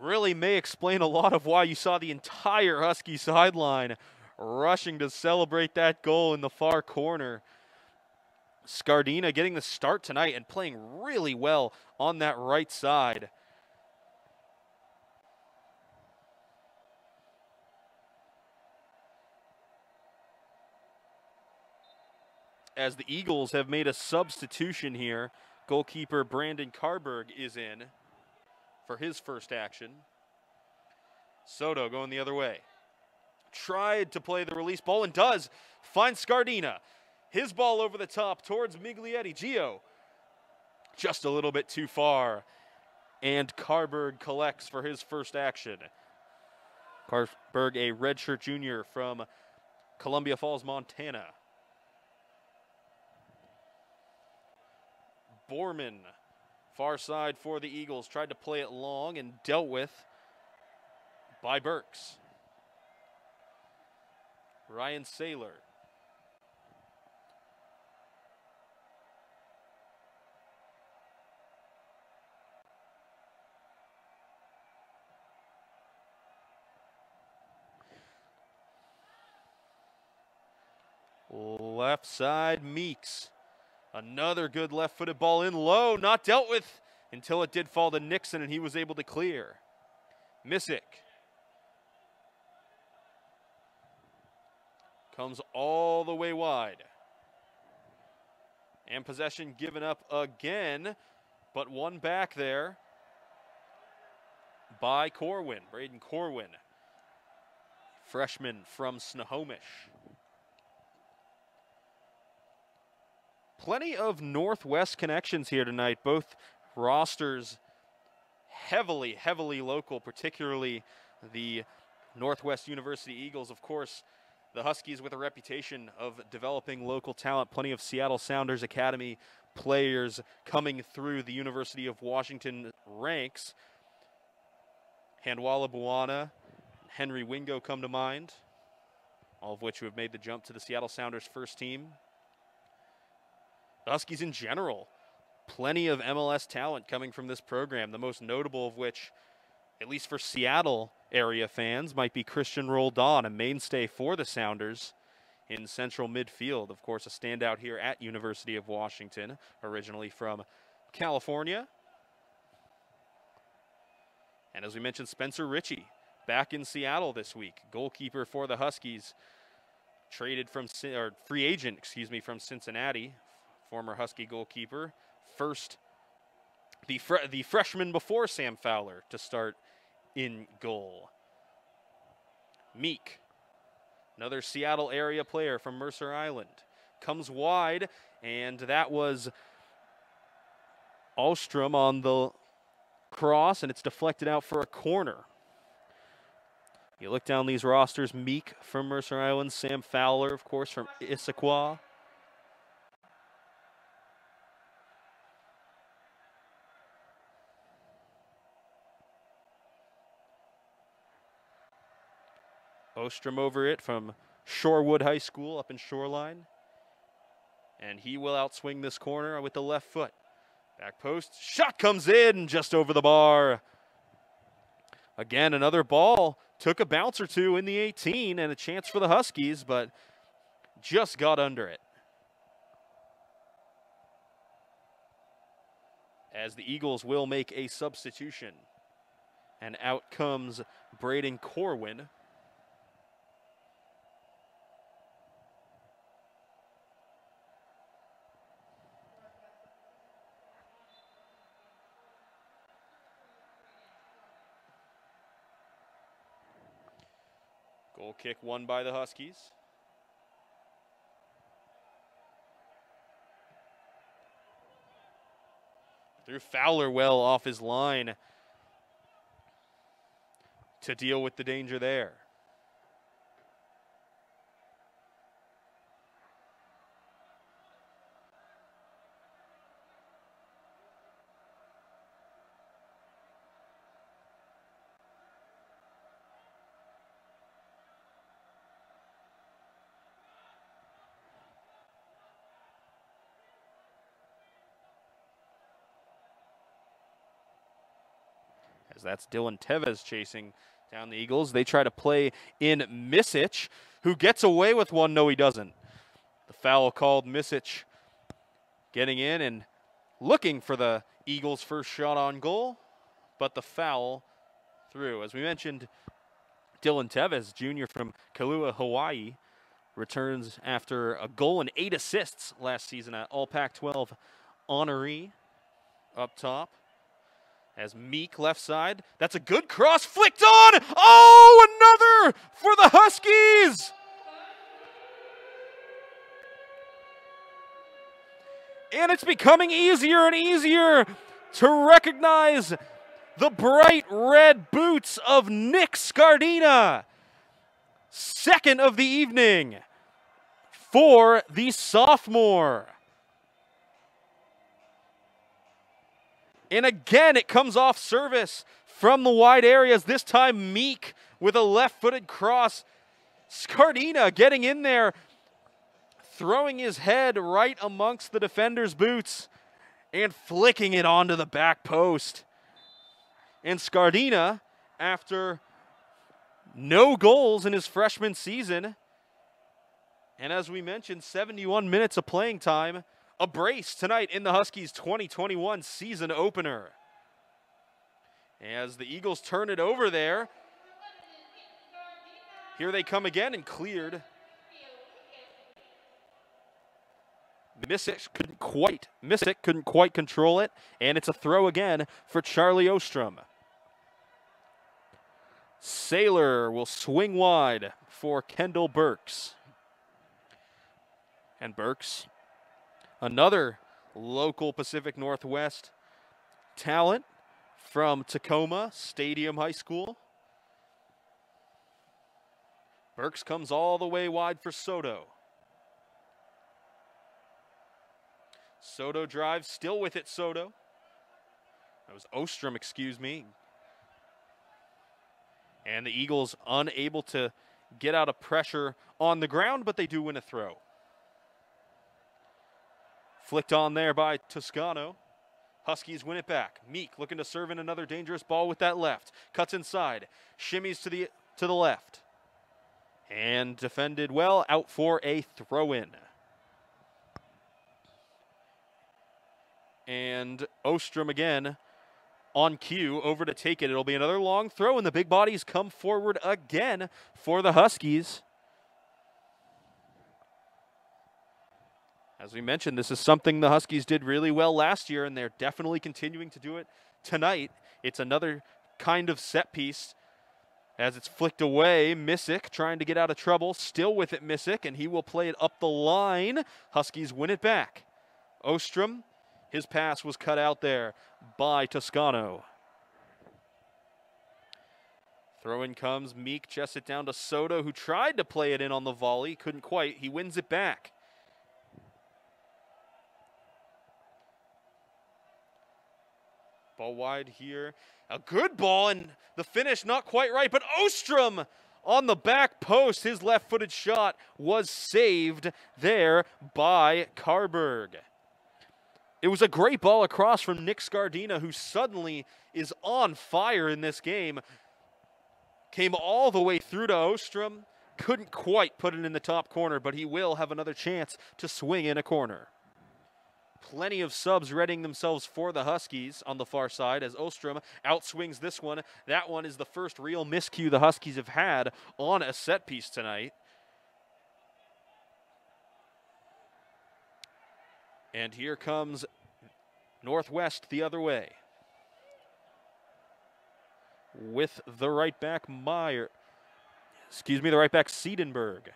really may explain a lot of why you saw the entire Husky sideline rushing to celebrate that goal in the far corner. Scardina getting the start tonight and playing really well on that right side. As the Eagles have made a substitution here. Goalkeeper Brandon Carberg is in for his first action. Soto going the other way. Tried to play the release ball and does. Find Scardina. His ball over the top towards Miglietti. Gio just a little bit too far. And Carberg collects for his first action. Carberg, a redshirt junior from Columbia Falls, Montana. Borman, far side for the Eagles, tried to play it long and dealt with by Burks. Ryan Sailor. Left side, Meeks. Another good left footed ball in low, not dealt with until it did fall to Nixon and he was able to clear. Missick comes all the way wide. And possession given up again, but one back there by Corwin, Braden Corwin, freshman from Snohomish. Plenty of Northwest connections here tonight. Both rosters heavily, heavily local, particularly the Northwest University Eagles. Of course, the Huskies with a reputation of developing local talent. Plenty of Seattle Sounders Academy players coming through the University of Washington ranks. Handwalla Bwana, Henry Wingo come to mind, all of which who have made the jump to the Seattle Sounders first team. Huskies in general, plenty of MLS talent coming from this program, the most notable of which, at least for Seattle area fans, might be Cristian Roldan, a mainstay for the Sounders in central midfield. Of course, a standout here at University of Washington, originally from California. And as we mentioned, Spencer Richey back in Seattle this week, goalkeeper for the Huskies, traded from or free agent, excuse me, from Cincinnati former Husky goalkeeper. First, the, fre- the freshman before Sam Fowler to start in goal. Meek, another Seattle area player from Mercer Island, comes wide, and that was Ostrem on the cross, and it's deflected out for a corner. You look down these rosters Meek from Mercer Island, Sam Fowler, of course, from Issaquah. Ostrem over it from Shorewood High School up in Shoreline. And he will outswing this corner with the left foot. Back post. Shot comes in just over the bar. Again, another ball. Took a bounce or two in the 18 and a chance for the Huskies, but just got under it. As the Eagles will make a substitution. And out comes Braden Corwin Goal kick won by the Huskies. Threw Fowler well off his line to deal with the danger there. That's Dylan Teves chasing down the Eagles. They try to play in Misic, who gets away with one. No, he doesn't. The foul called Misic getting in and looking for the Eagles' first shot on goal, but the foul through. As we mentioned, Dylan Teves, junior from Kailua, Hawaii, returns after a goal and eight assists last season at All Pac 12 honoree up top as Meek left side. That's a good cross flicked on. Oh, another for the Huskies. And it's becoming easier and easier to recognize the bright red boots of Nick Scardina. Second of the evening for the sophomore. And again, it comes off service from the wide areas. This time, Meek with a left footed cross. Scardina getting in there, throwing his head right amongst the defender's boots and flicking it onto the back post. And Scardina, after no goals in his freshman season, and as we mentioned, 71 minutes of playing time, a brace tonight in the Huskies 2021 season opener. As the Eagles turn it over there, here they come again and cleared. Misic couldn't quite, Misic couldn't quite control it, and it's a throw again for Charlie Ostrem. Sailor will swing wide for Kendall Burks. And Burks another local Pacific Northwest talent from Tacoma Stadium High School. Burks comes all the way wide for Soto. Soto drives, still with it, Soto. That was Ostrem, excuse me. And the Eagles unable to get out of pressure on the ground, but they do win a throw. Flicked on there by Toscano. Huskies win it back. Meek looking to serve in another dangerous ball with that left. Cuts inside. Shimmies to the to the left. And defended well. Out for a throw in. And Ostrem again on cue over to take it. It'll be another long throw, and the big bodies come forward again for the Huskies. As we mentioned, this is something the Huskies did really well last year, and they're definitely continuing to do it tonight. It's another kind of set piece as it's flicked away. Missick trying to get out of trouble. Still with it, Missick, and he will play it up the line. Huskies win it back. Ostrem, his pass was cut out there by Toscano. Throw in comes Meek, chests it down to Soto, who tried to play it in on the volley, couldn't quite. He wins it back. Ball wide here. A good ball, and the finish not quite right, but Ostrem on the back post. His left footed shot was saved there by Carberg. It was a great ball across from Nick Scardina, who suddenly is on fire in this game. Came all the way through to Ostrem. Couldn't quite put it in the top corner, but he will have another chance to swing in a corner. Plenty of subs readying themselves for the Huskies on the far side as Ostrem outswings this one. That one is the first real miscue the Huskies have had on a set piece tonight. And here comes Northwest the other way. With the right back, Meyer. excuse me, the right back Siedenberg.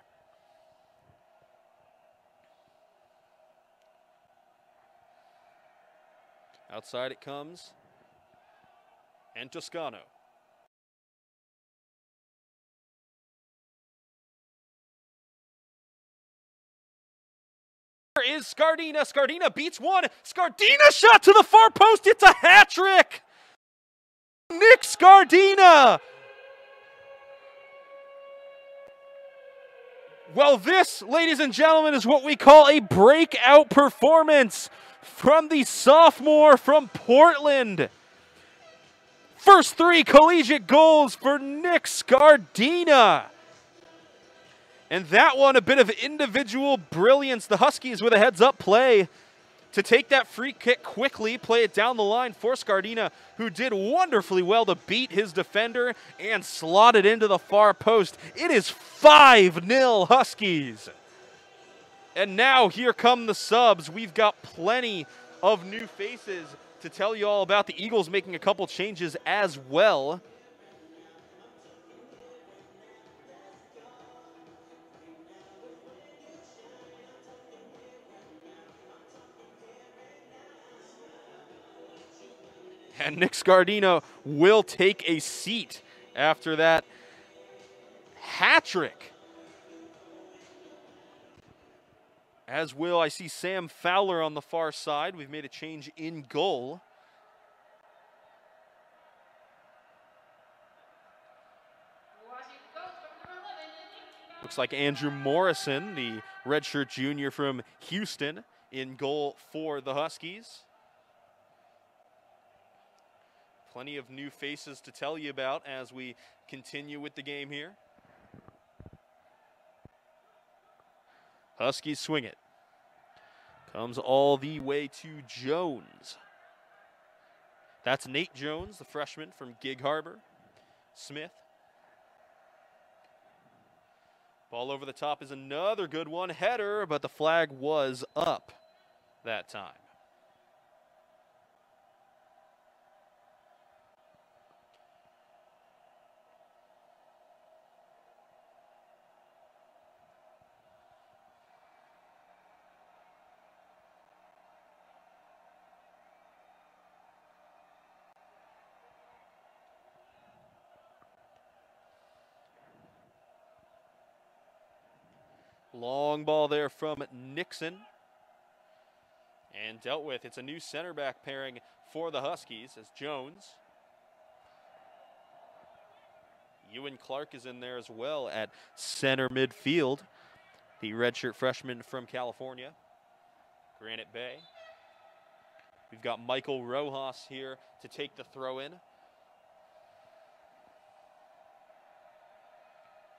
Outside it comes. And Toscano. There is Scardina. Scardina beats one. Scardina shot to the far post. It's a hat trick. Nick Scardina. Well, this, ladies and gentlemen, is what we call a breakout performance from the sophomore from Portland. First three collegiate goals for Nick Scardina. And that one, a bit of individual brilliance. The Huskies with a heads up play to take that free kick quickly, play it down the line for Scardina, who did wonderfully well to beat his defender and slot it into the far post. It is 5 0 Huskies. And now here come the subs. We've got plenty of new faces to tell you all about. The Eagles making a couple changes as well. And Nick Scardina will take a seat after that hat trick. As will, I see Sam Fowler on the far side. We've made a change in goal. Looks like Andrew Morrison, the redshirt junior from Houston, in goal for the Huskies. Plenty of new faces to tell you about as we continue with the game here. Huskies swing it. Comes all the way to Jones. That's Nate Jones, the freshman from Gig Harbor. Smith. Ball over the top is another good one. Header, but the flag was up that time. Long ball there from Nixon. And dealt with. It's a new center back pairing for the Huskies as Jones. Ewan Clark is in there as well at center midfield. The redshirt freshman from California, Granite Bay. We've got Michael Rojas here to take the throw in.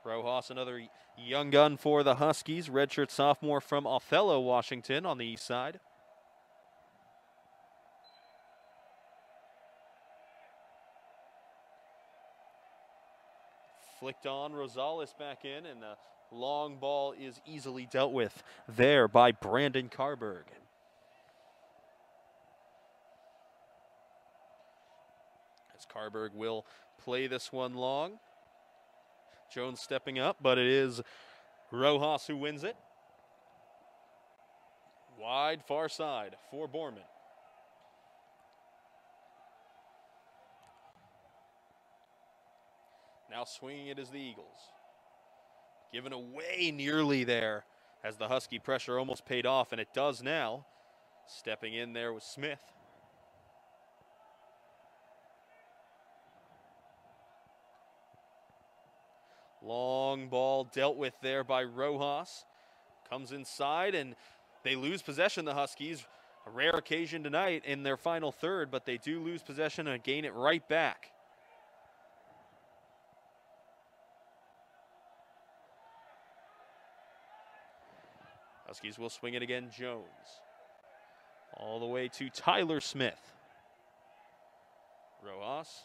Rojas, another young gun for the Huskies. Redshirt sophomore from Othello, Washington on the east side. Flicked on, Rosales back in, and the long ball is easily dealt with there by Brandon Carberg. As Carberg will play this one long. Jones stepping up, but it is Rojas who wins it. Wide far side for Borman. Now swinging it is the Eagles. Given away nearly there as the Husky pressure almost paid off, and it does now. Stepping in there with Smith. Long ball dealt with there by Rojas. Comes inside and they lose possession, the Huskies. A rare occasion tonight in their final third, but they do lose possession and gain it right back. Huskies will swing it again, Jones. All the way to Tyler Smith. Rojas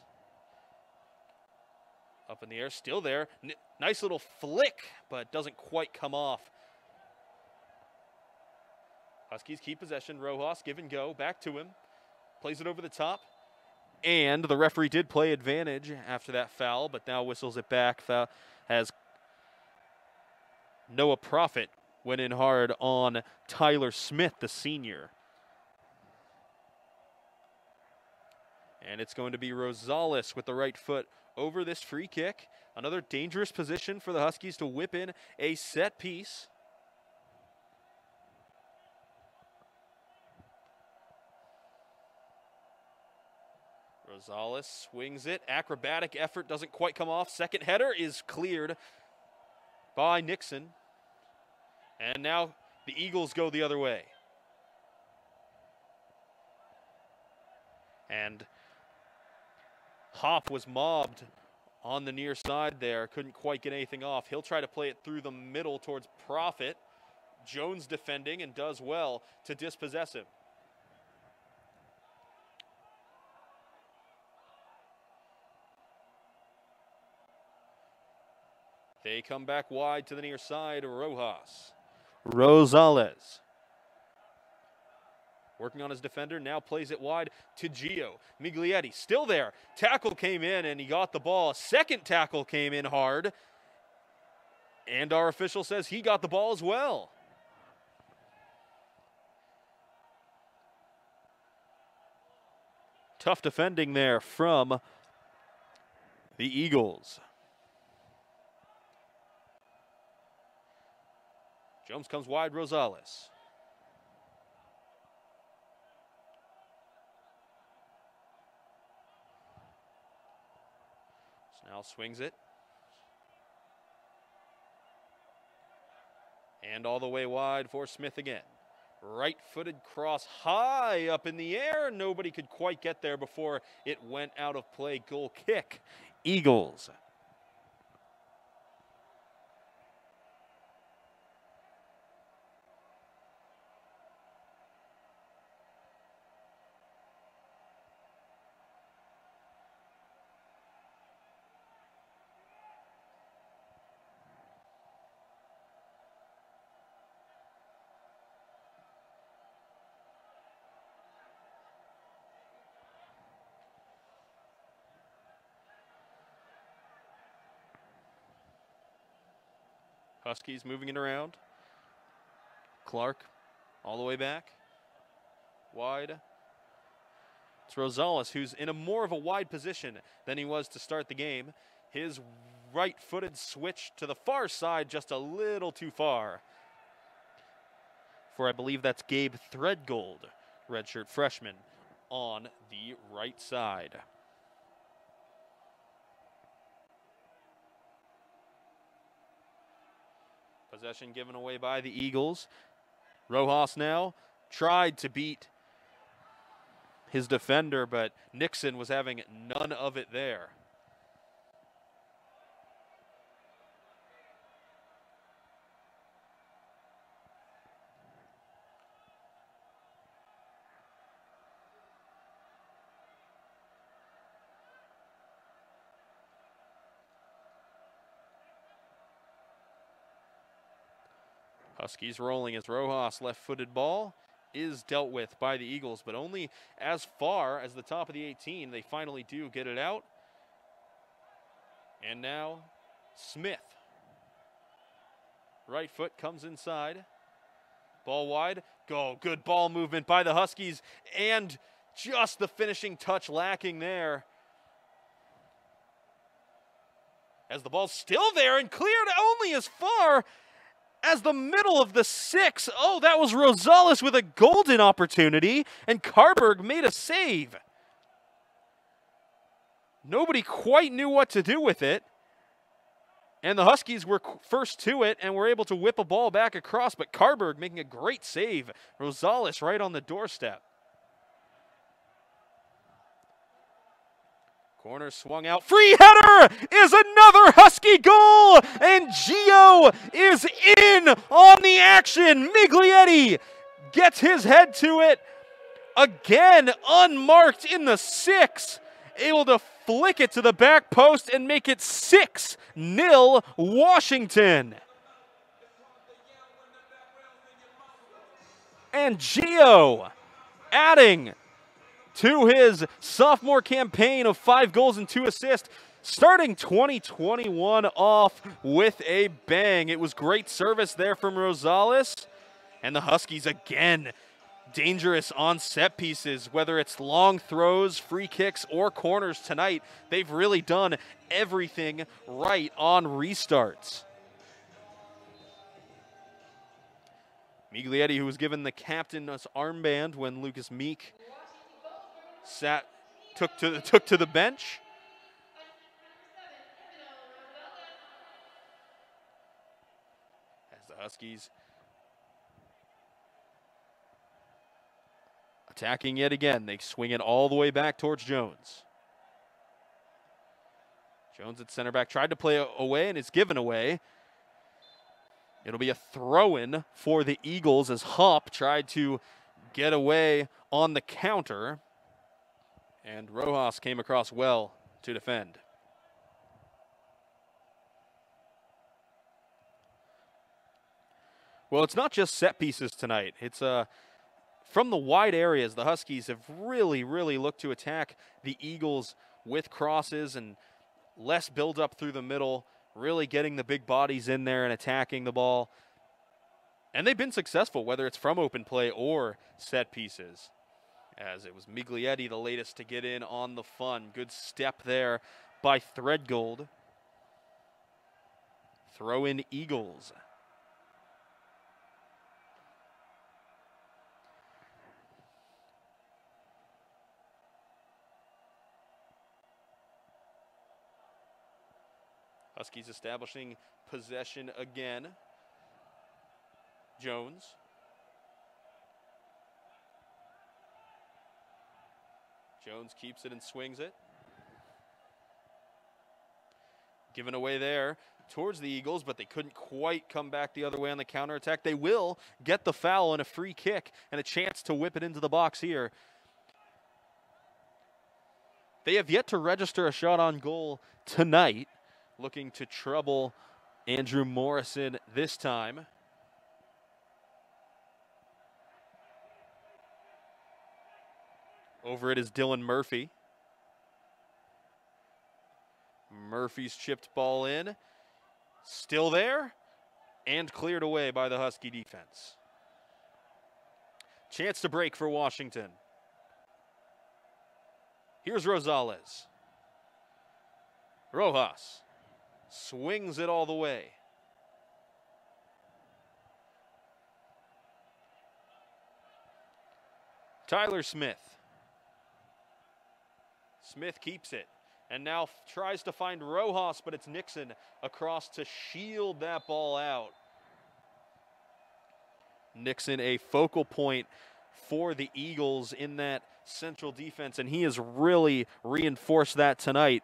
up in the air, still there. N nice little flick, but doesn't quite come off. Huskies keep possession. Rojas, give and go, back to him. Plays it over the top. And the referee did play advantage after that foul, but now whistles it back. Foul has Noah Profit went in hard on Tyler Smith, the senior. And it's going to be Rosales with the right foot over this free kick. Another dangerous position for the Huskies to whip in a set piece. Rosales swings it. Acrobatic effort doesn't quite come off. Second header is cleared by Nixon. And now the Eagles go the other way. And Hop was mobbed on the near side there. Couldn't quite get anything off. He'll try to play it through the middle towards Profit. Jones defending and does well to dispossess him. They come back wide to the near side. Rojas. Rosales. Working on his defender, now plays it wide to Gio. Miglietti still there. Tackle came in and he got the ball. Second tackle came in hard. And our official says he got the ball as well. Tough defending there from the Eagles. Jones comes wide, Rosales. Snell swings it. And all the way wide for Smith again. Right footed cross high up in the air. Nobody could quite get there before it went out of play. Goal kick. Eagles. Huskies moving it around. Clark all the way back. Wide. It's Rosales who's in a more of a wide position than he was to start the game. His right footed switch to the far side just a little too far. For I believe that's Gabe Threadgold, redshirt freshman, on the right side. Possession given away by the Eagles. Rojas now tried to beat his defender, but Nixon was having none of it there. Huskies rolling as Rojas left-footed ball is dealt with by the Eagles, but only as far as the top of the 18. They finally do get it out. And now Smith. Right foot comes inside. Ball wide. Go. Good ball movement by the Huskies. And just the finishing touch lacking there. As the ball's still there and cleared only as far as the middle of the six. Oh, that was Rosales with a golden opportunity, and Carberg made a save. Nobody quite knew what to do with it. And the Huskies were first to it and were able to whip a ball back across, but Carberg making a great save. Rosales right on the doorstep. Corner swung out. Free header is another Husky goal. And Gio is in on the action. Miglietti gets his head to it. Again, unmarked in the six. Able to flick it to the back post and make it 6 0 Washington. And Gio adding to his sophomore campaign of five goals and two assists. starting 2021 off with a bang. It was great service there from Rosales. And the Huskies again dangerous on set pieces, whether it's long throws, free kicks, or corners tonight. They've really done everything right on restarts. Miglietti, who was given the captain's armband when Lucas Meek sat, took to took to the bench. As the Huskies attacking yet again, they swing it all the way back towards Jones. Jones at center back tried to play away and it's given away. It'll be a throw in for the Eagles as Hop tried to get away on the counter. And Rojas came across well to defend. Well, it's not just set pieces tonight. It's uh, from the wide areas. The Huskies have really, really looked to attack the Eagles with crosses and less build up through the middle really getting the big bodies in there and attacking the ball. And they've been successful, whether it's from open play or set pieces. As it was Miglietti, the latest to get in on the fun. Good step there by Threadgold. Throw in Eagles. Huskies establishing possession again. Jones. Jones keeps it and swings it. Given away there towards the Eagles, but they couldn't quite come back the other way on the counterattack. They will get the foul and a free kick and a chance to whip it into the box here. They have yet to register a shot on goal tonight looking to trouble Andrew Morrison this time. Over it is Dylan Murphy. Murphy's chipped ball in. Still there and cleared away by the Husky defense. Chance to break for Washington. Here's Rosales. Rojas swings it all the way. Tyler Smith. Smith keeps it and now tries to find Rojas, but it's Nixon across to shield that ball out. Nixon, a focal point for the Eagles in that central defense, and he has really reinforced that tonight.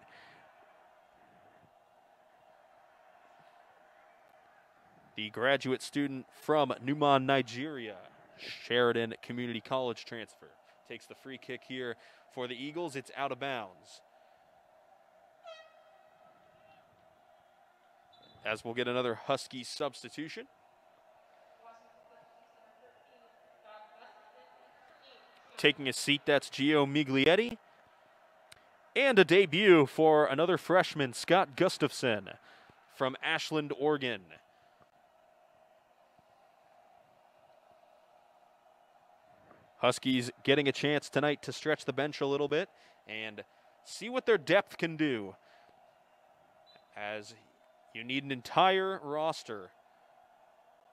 the graduate student from Numan, Nigeria, Sheridan Community College transfer. Takes the free kick here for the Eagles. It's out of bounds. As we'll get another Husky substitution. Taking a seat, that's Gio Miglietti. And a debut for another freshman, Scott Gustafson from Ashland, Oregon. Huskies getting a chance tonight to stretch the bench a little bit and see what their depth can do. As you need an entire roster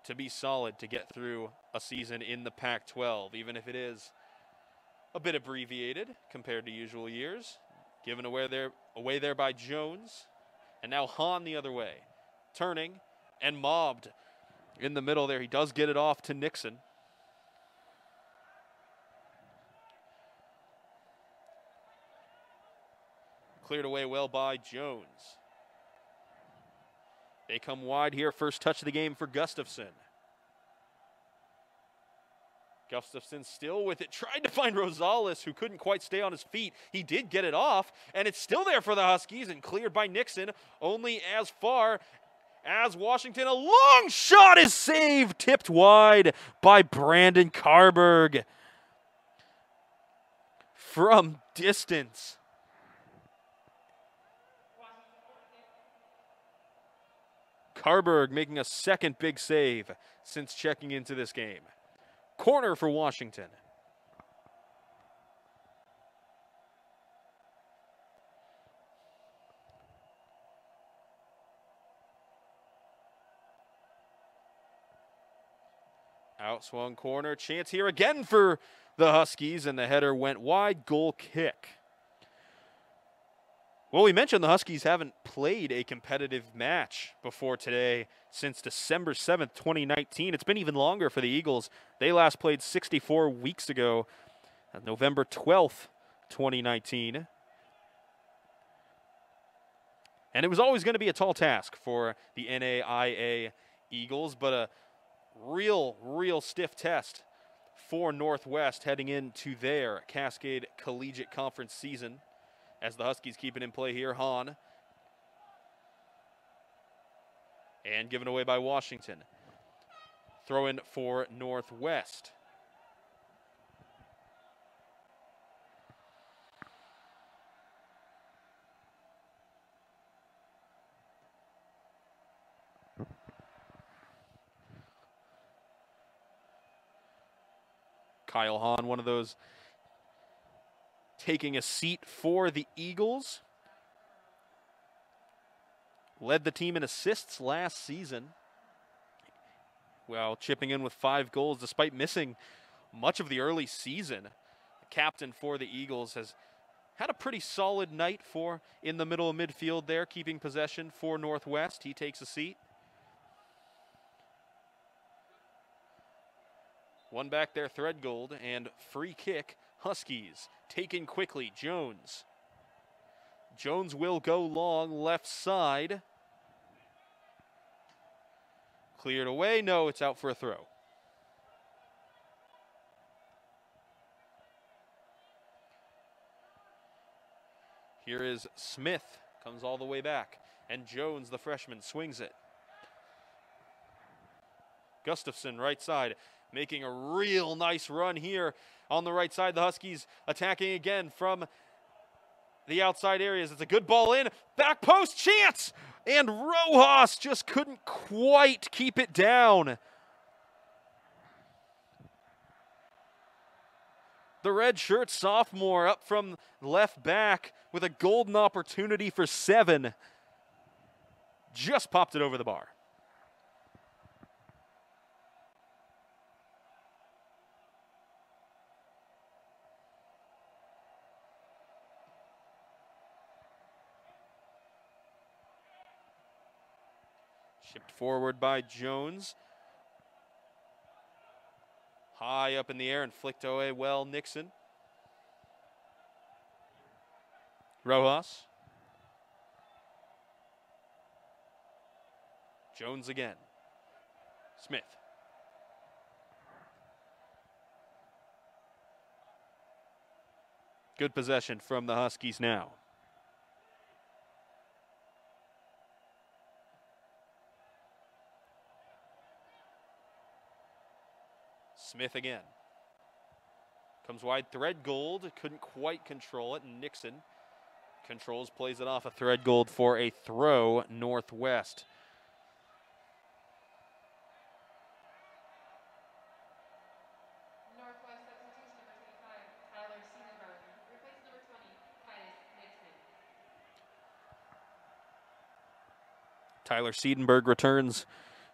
to be solid to get through a season in the Pac 12, even if it is a bit abbreviated compared to usual years. Given away there, away there by Jones. And now Hahn the other way. Turning and mobbed in the middle there. He does get it off to Nixon. Cleared away well by Jones. They come wide here. First touch of the game for Gustafson. Gustafson still with it, tried to find Rosales, who couldn't quite stay on his feet. He did get it off, and it's still there for the Huskies and cleared by Nixon, only as far as Washington. A long shot is saved, tipped wide by Brandon Carberg from distance. Carberg making a second big save since checking into this game. Corner for Washington. Outswung corner. Chance here again for the Huskies, and the header went wide. Goal kick. Well, we mentioned the Huskies haven't played a competitive match before today since December 7th, 2019. It's been even longer for the Eagles. They last played 64 weeks ago, uh, November 12th, 2019. And it was always going to be a tall task for the NAIA Eagles, but a real, real stiff test for Northwest heading into their Cascade Collegiate Conference season as the Huskies keep it in play here. Hahn. And given away by Washington. Throw in for Northwest. Kyle Hahn, one of those taking a seat for the Eagles. Led the team in assists last season. Well, chipping in with five goals despite missing much of the early season. The captain for the Eagles has had a pretty solid night for in the middle of midfield there, keeping possession for Northwest. He takes a seat. One back there, Threadgold, and free kick, Huskies. Taken quickly, Jones. Jones will go long, left side. Cleared away, no, it's out for a throw. Here is Smith, comes all the way back, and Jones, the freshman, swings it. Gustafson, right side, making a real nice run here on the right side. The Huskies attacking again from the outside areas. It's a good ball in. Back post chance. And Rojas just couldn't quite keep it down. The red shirt sophomore up from left back with a golden opportunity for seven. Just popped it over the bar. Forward by Jones. High up in the air and flicked away well Nixon. Rojas. Jones again. Smith. Good possession from the Huskies now. Smith again. Comes wide, Threadgold couldn't quite control it. Nixon controls, plays it off a of Threadgold for a throw northwest. Tyler Siedenberg returns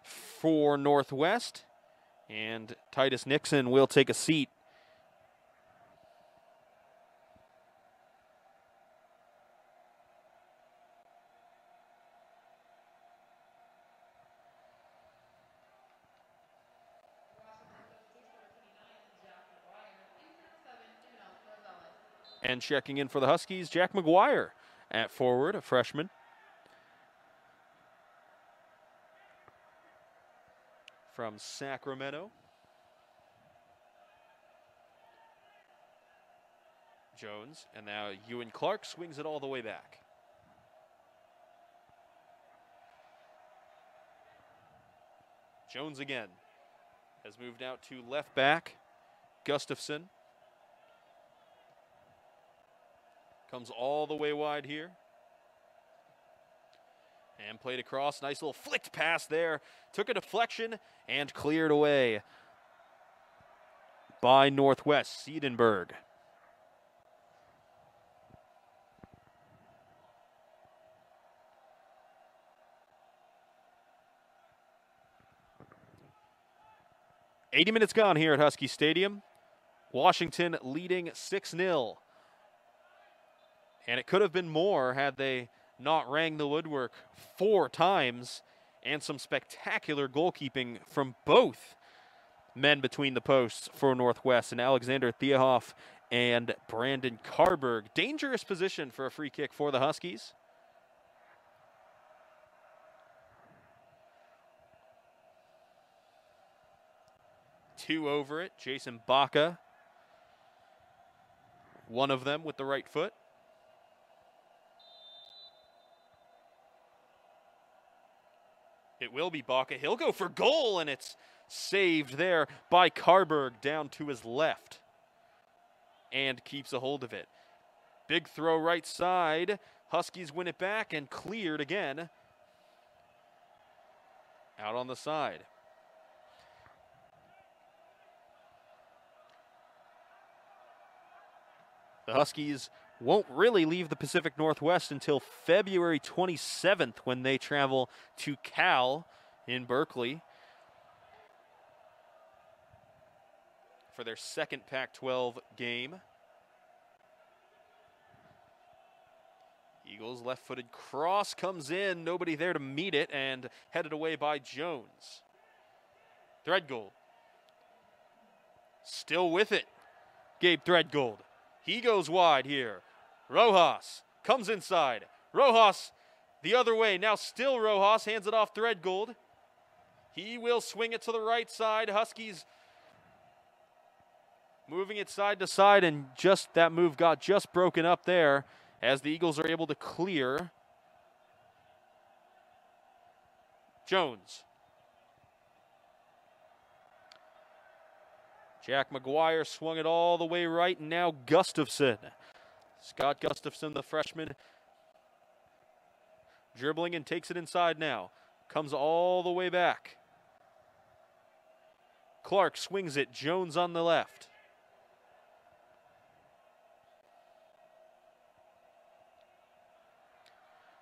for Northwest. And Titus Nixon will take a seat. And checking in for the Huskies, Jack McGuire at forward, a freshman. From Sacramento. Jones, and now Ewan Clark swings it all the way back. Jones again has moved out to left back. Gustafson comes all the way wide here. And played across. Nice little flicked pass there. Took a deflection and cleared away by Northwest. Siedenberg. Eighty minutes gone here at Husky Stadium. Washington leading 6 0. And it could have been more had they not rang the woodwork four times and some spectacular goalkeeping from both men between the posts for Northwest and Alexander Theohoff and Brandon Carberg. Dangerous position for a free kick for the Huskies. Two over it. Jason Baca. One of them with the right foot. It will be Baca. He'll go for goal, and it's saved there by Carberg down to his left and keeps a hold of it. Big throw right side. Huskies win it back and cleared again. Out on the side. The Huskies won't really leave the Pacific Northwest until February 27th when they travel to Cal in Berkeley for their second Pac 12 game. Eagles left footed cross comes in, nobody there to meet it, and headed away by Jones. Threadgold. Still with it. Gabe Threadgold. He goes wide here. Rojas comes inside. Rojas the other way. Now still Rojas hands it off Threadgold. He will swing it to the right side. Huskies moving it side to side, and just that move got just broken up there as the Eagles are able to clear. Jones Jack McGuire swung it all the way right, and now Gustafson. Scott Gustafson, the freshman, dribbling and takes it inside now. Comes all the way back. Clark swings it. Jones on the left.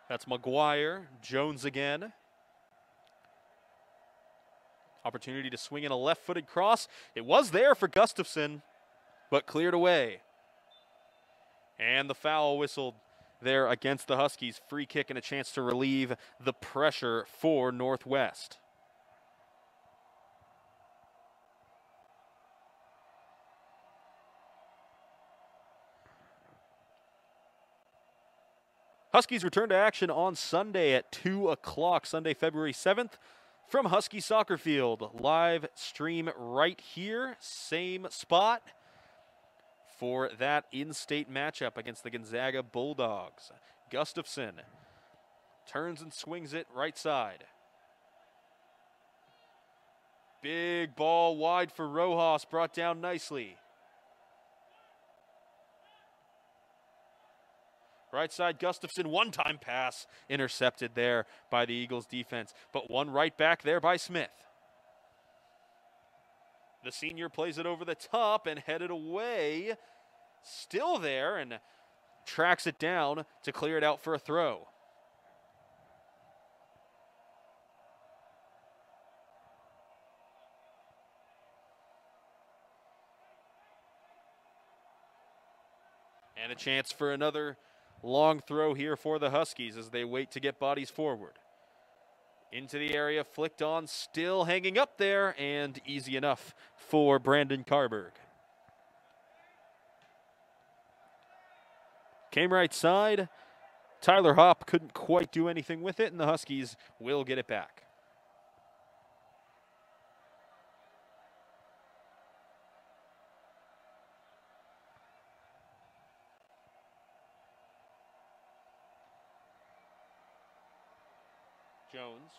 That's McGuire. Jones again. Opportunity to swing in a left footed cross. It was there for Gustafson, but cleared away. And the foul whistled there against the Huskies. Free kick and a chance to relieve the pressure for Northwest. Huskies return to action on Sunday at 2 o'clock, Sunday, February 7th from Husky Soccer Field. Live stream right here, same spot for that in state matchup against the Gonzaga Bulldogs. Gustafson turns and swings it right side. Big ball wide for Rojas, brought down nicely. Right side, Gustafson, one time pass intercepted there by the Eagles defense, but one right back there by Smith. The senior plays it over the top and headed away. Still there and tracks it down to clear it out for a throw. And a chance for another Long throw here for the Huskies as they wait to get bodies forward. Into the area, flicked on, still hanging up there, and easy enough for Brandon Carberg. Came right side. Tyler Hop couldn't quite do anything with it, and the Huskies will get it back. Jones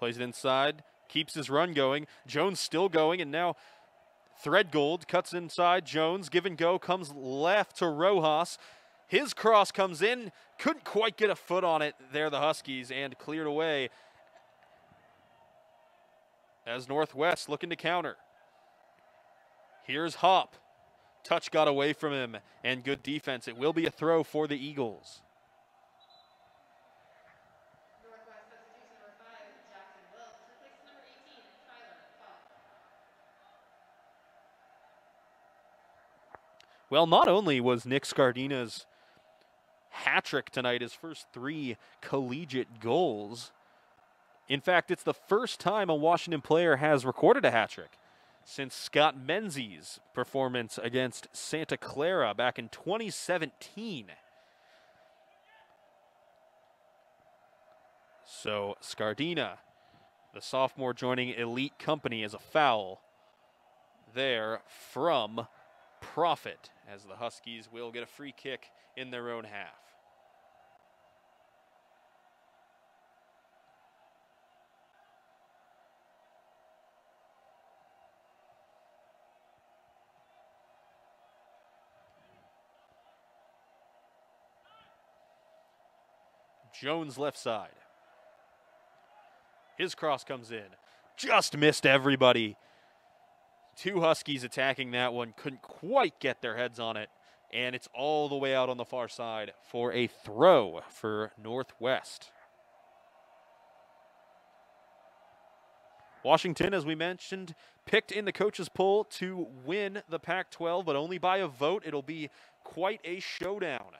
plays it inside, keeps his run going. Jones still going, and now Threadgold cuts inside. Jones, give and go, comes left to Rojas. His cross comes in, couldn't quite get a foot on it there, the Huskies, and cleared away as Northwest looking to counter. Here's Hop. Touch got away from him, and good defense. It will be a throw for the Eagles. Well, not only was Nick Scardina's hat trick tonight his first three collegiate goals, in fact, it's the first time a Washington player has recorded a hat trick since Scott Menzies' performance against Santa Clara back in 2017. So Scardina, the sophomore joining elite company as a foul there from Profit as the Huskies will get a free kick in their own half. Jones left side. His cross comes in. Just missed everybody. Two Huskies attacking that one. Couldn't quite get their heads on it. And it's all the way out on the far side for a throw for Northwest. Washington, as we mentioned, picked in the coaches' poll to win the Pac 12, but only by a vote. It'll be quite a showdown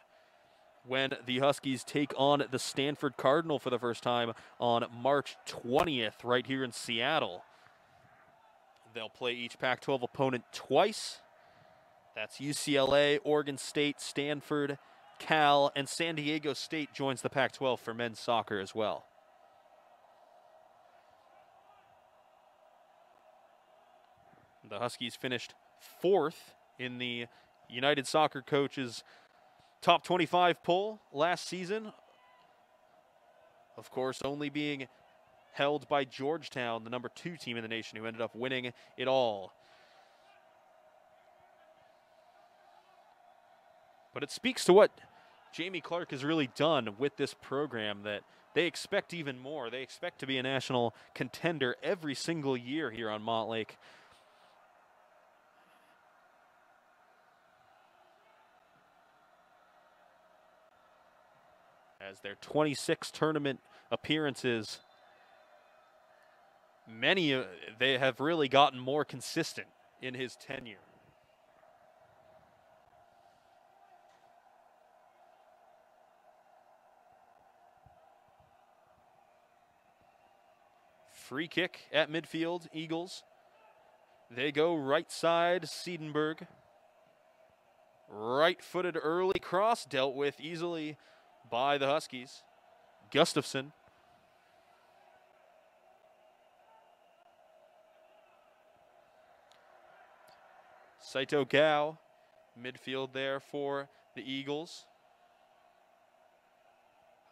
when the Huskies take on the Stanford Cardinal for the first time on March 20th, right here in Seattle. They'll play each Pac 12 opponent twice. That's UCLA, Oregon State, Stanford, Cal, and San Diego State joins the Pac 12 for men's soccer as well. The Huskies finished fourth in the United Soccer Coaches top 25 poll last season. Of course, only being held by Georgetown, the number two team in the nation, who ended up winning it all. But it speaks to what Jamie Clark has really done with this program that they expect even more. They expect to be a national contender every single year here on Montlake. As their 26 tournament appearances many uh, they have really gotten more consistent in his tenure. Free kick at midfield, Eagles. They go right side, Siedenberg. Right footed early cross, dealt with easily by the Huskies. Gustafson Saito Gao, midfield there for the Eagles.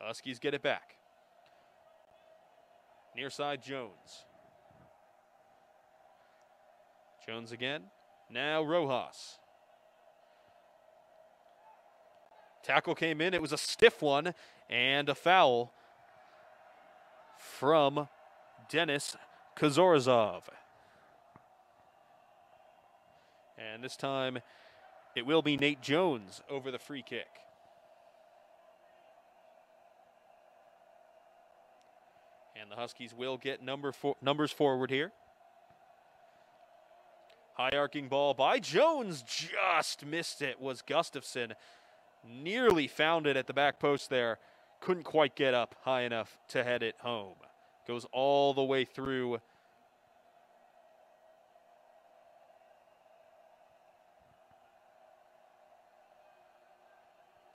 Huskies get it back. Near side Jones. Jones again. Now Rojas. Tackle came in. It was a stiff one and a foul from Dennis Kazorazov. And this time it will be Nate Jones over the free kick. And the Huskies will get number four, numbers forward here. High arcing ball by Jones. Just missed it was Gustafson. Nearly found it at the back post there. Couldn't quite get up high enough to head it home. Goes all the way through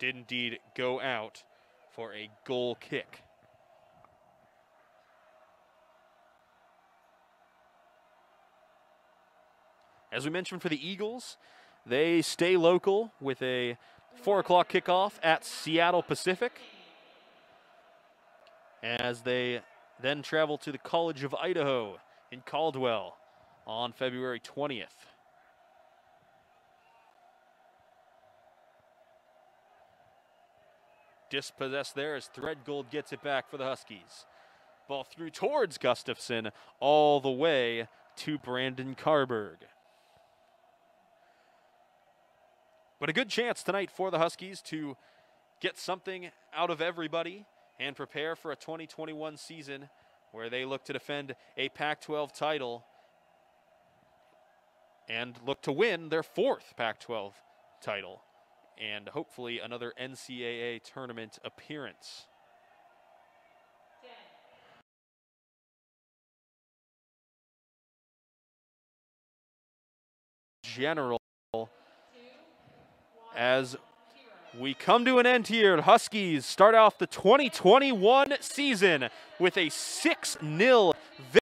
did indeed go out for a goal kick. As we mentioned for the Eagles, they stay local with a 4 o'clock kickoff at Seattle Pacific as they then travel to the College of Idaho in Caldwell on February 20th. Dispossessed there as Threadgold gets it back for the Huskies. Ball through towards Gustafson, all the way to Brandon Carberg. But a good chance tonight for the Huskies to get something out of everybody and prepare for a 2021 season where they look to defend a Pac 12 title and look to win their fourth Pac 12 title and hopefully another NCAA tournament appearance. General as we come to an end here. Huskies start off the 2021 season with a 6 0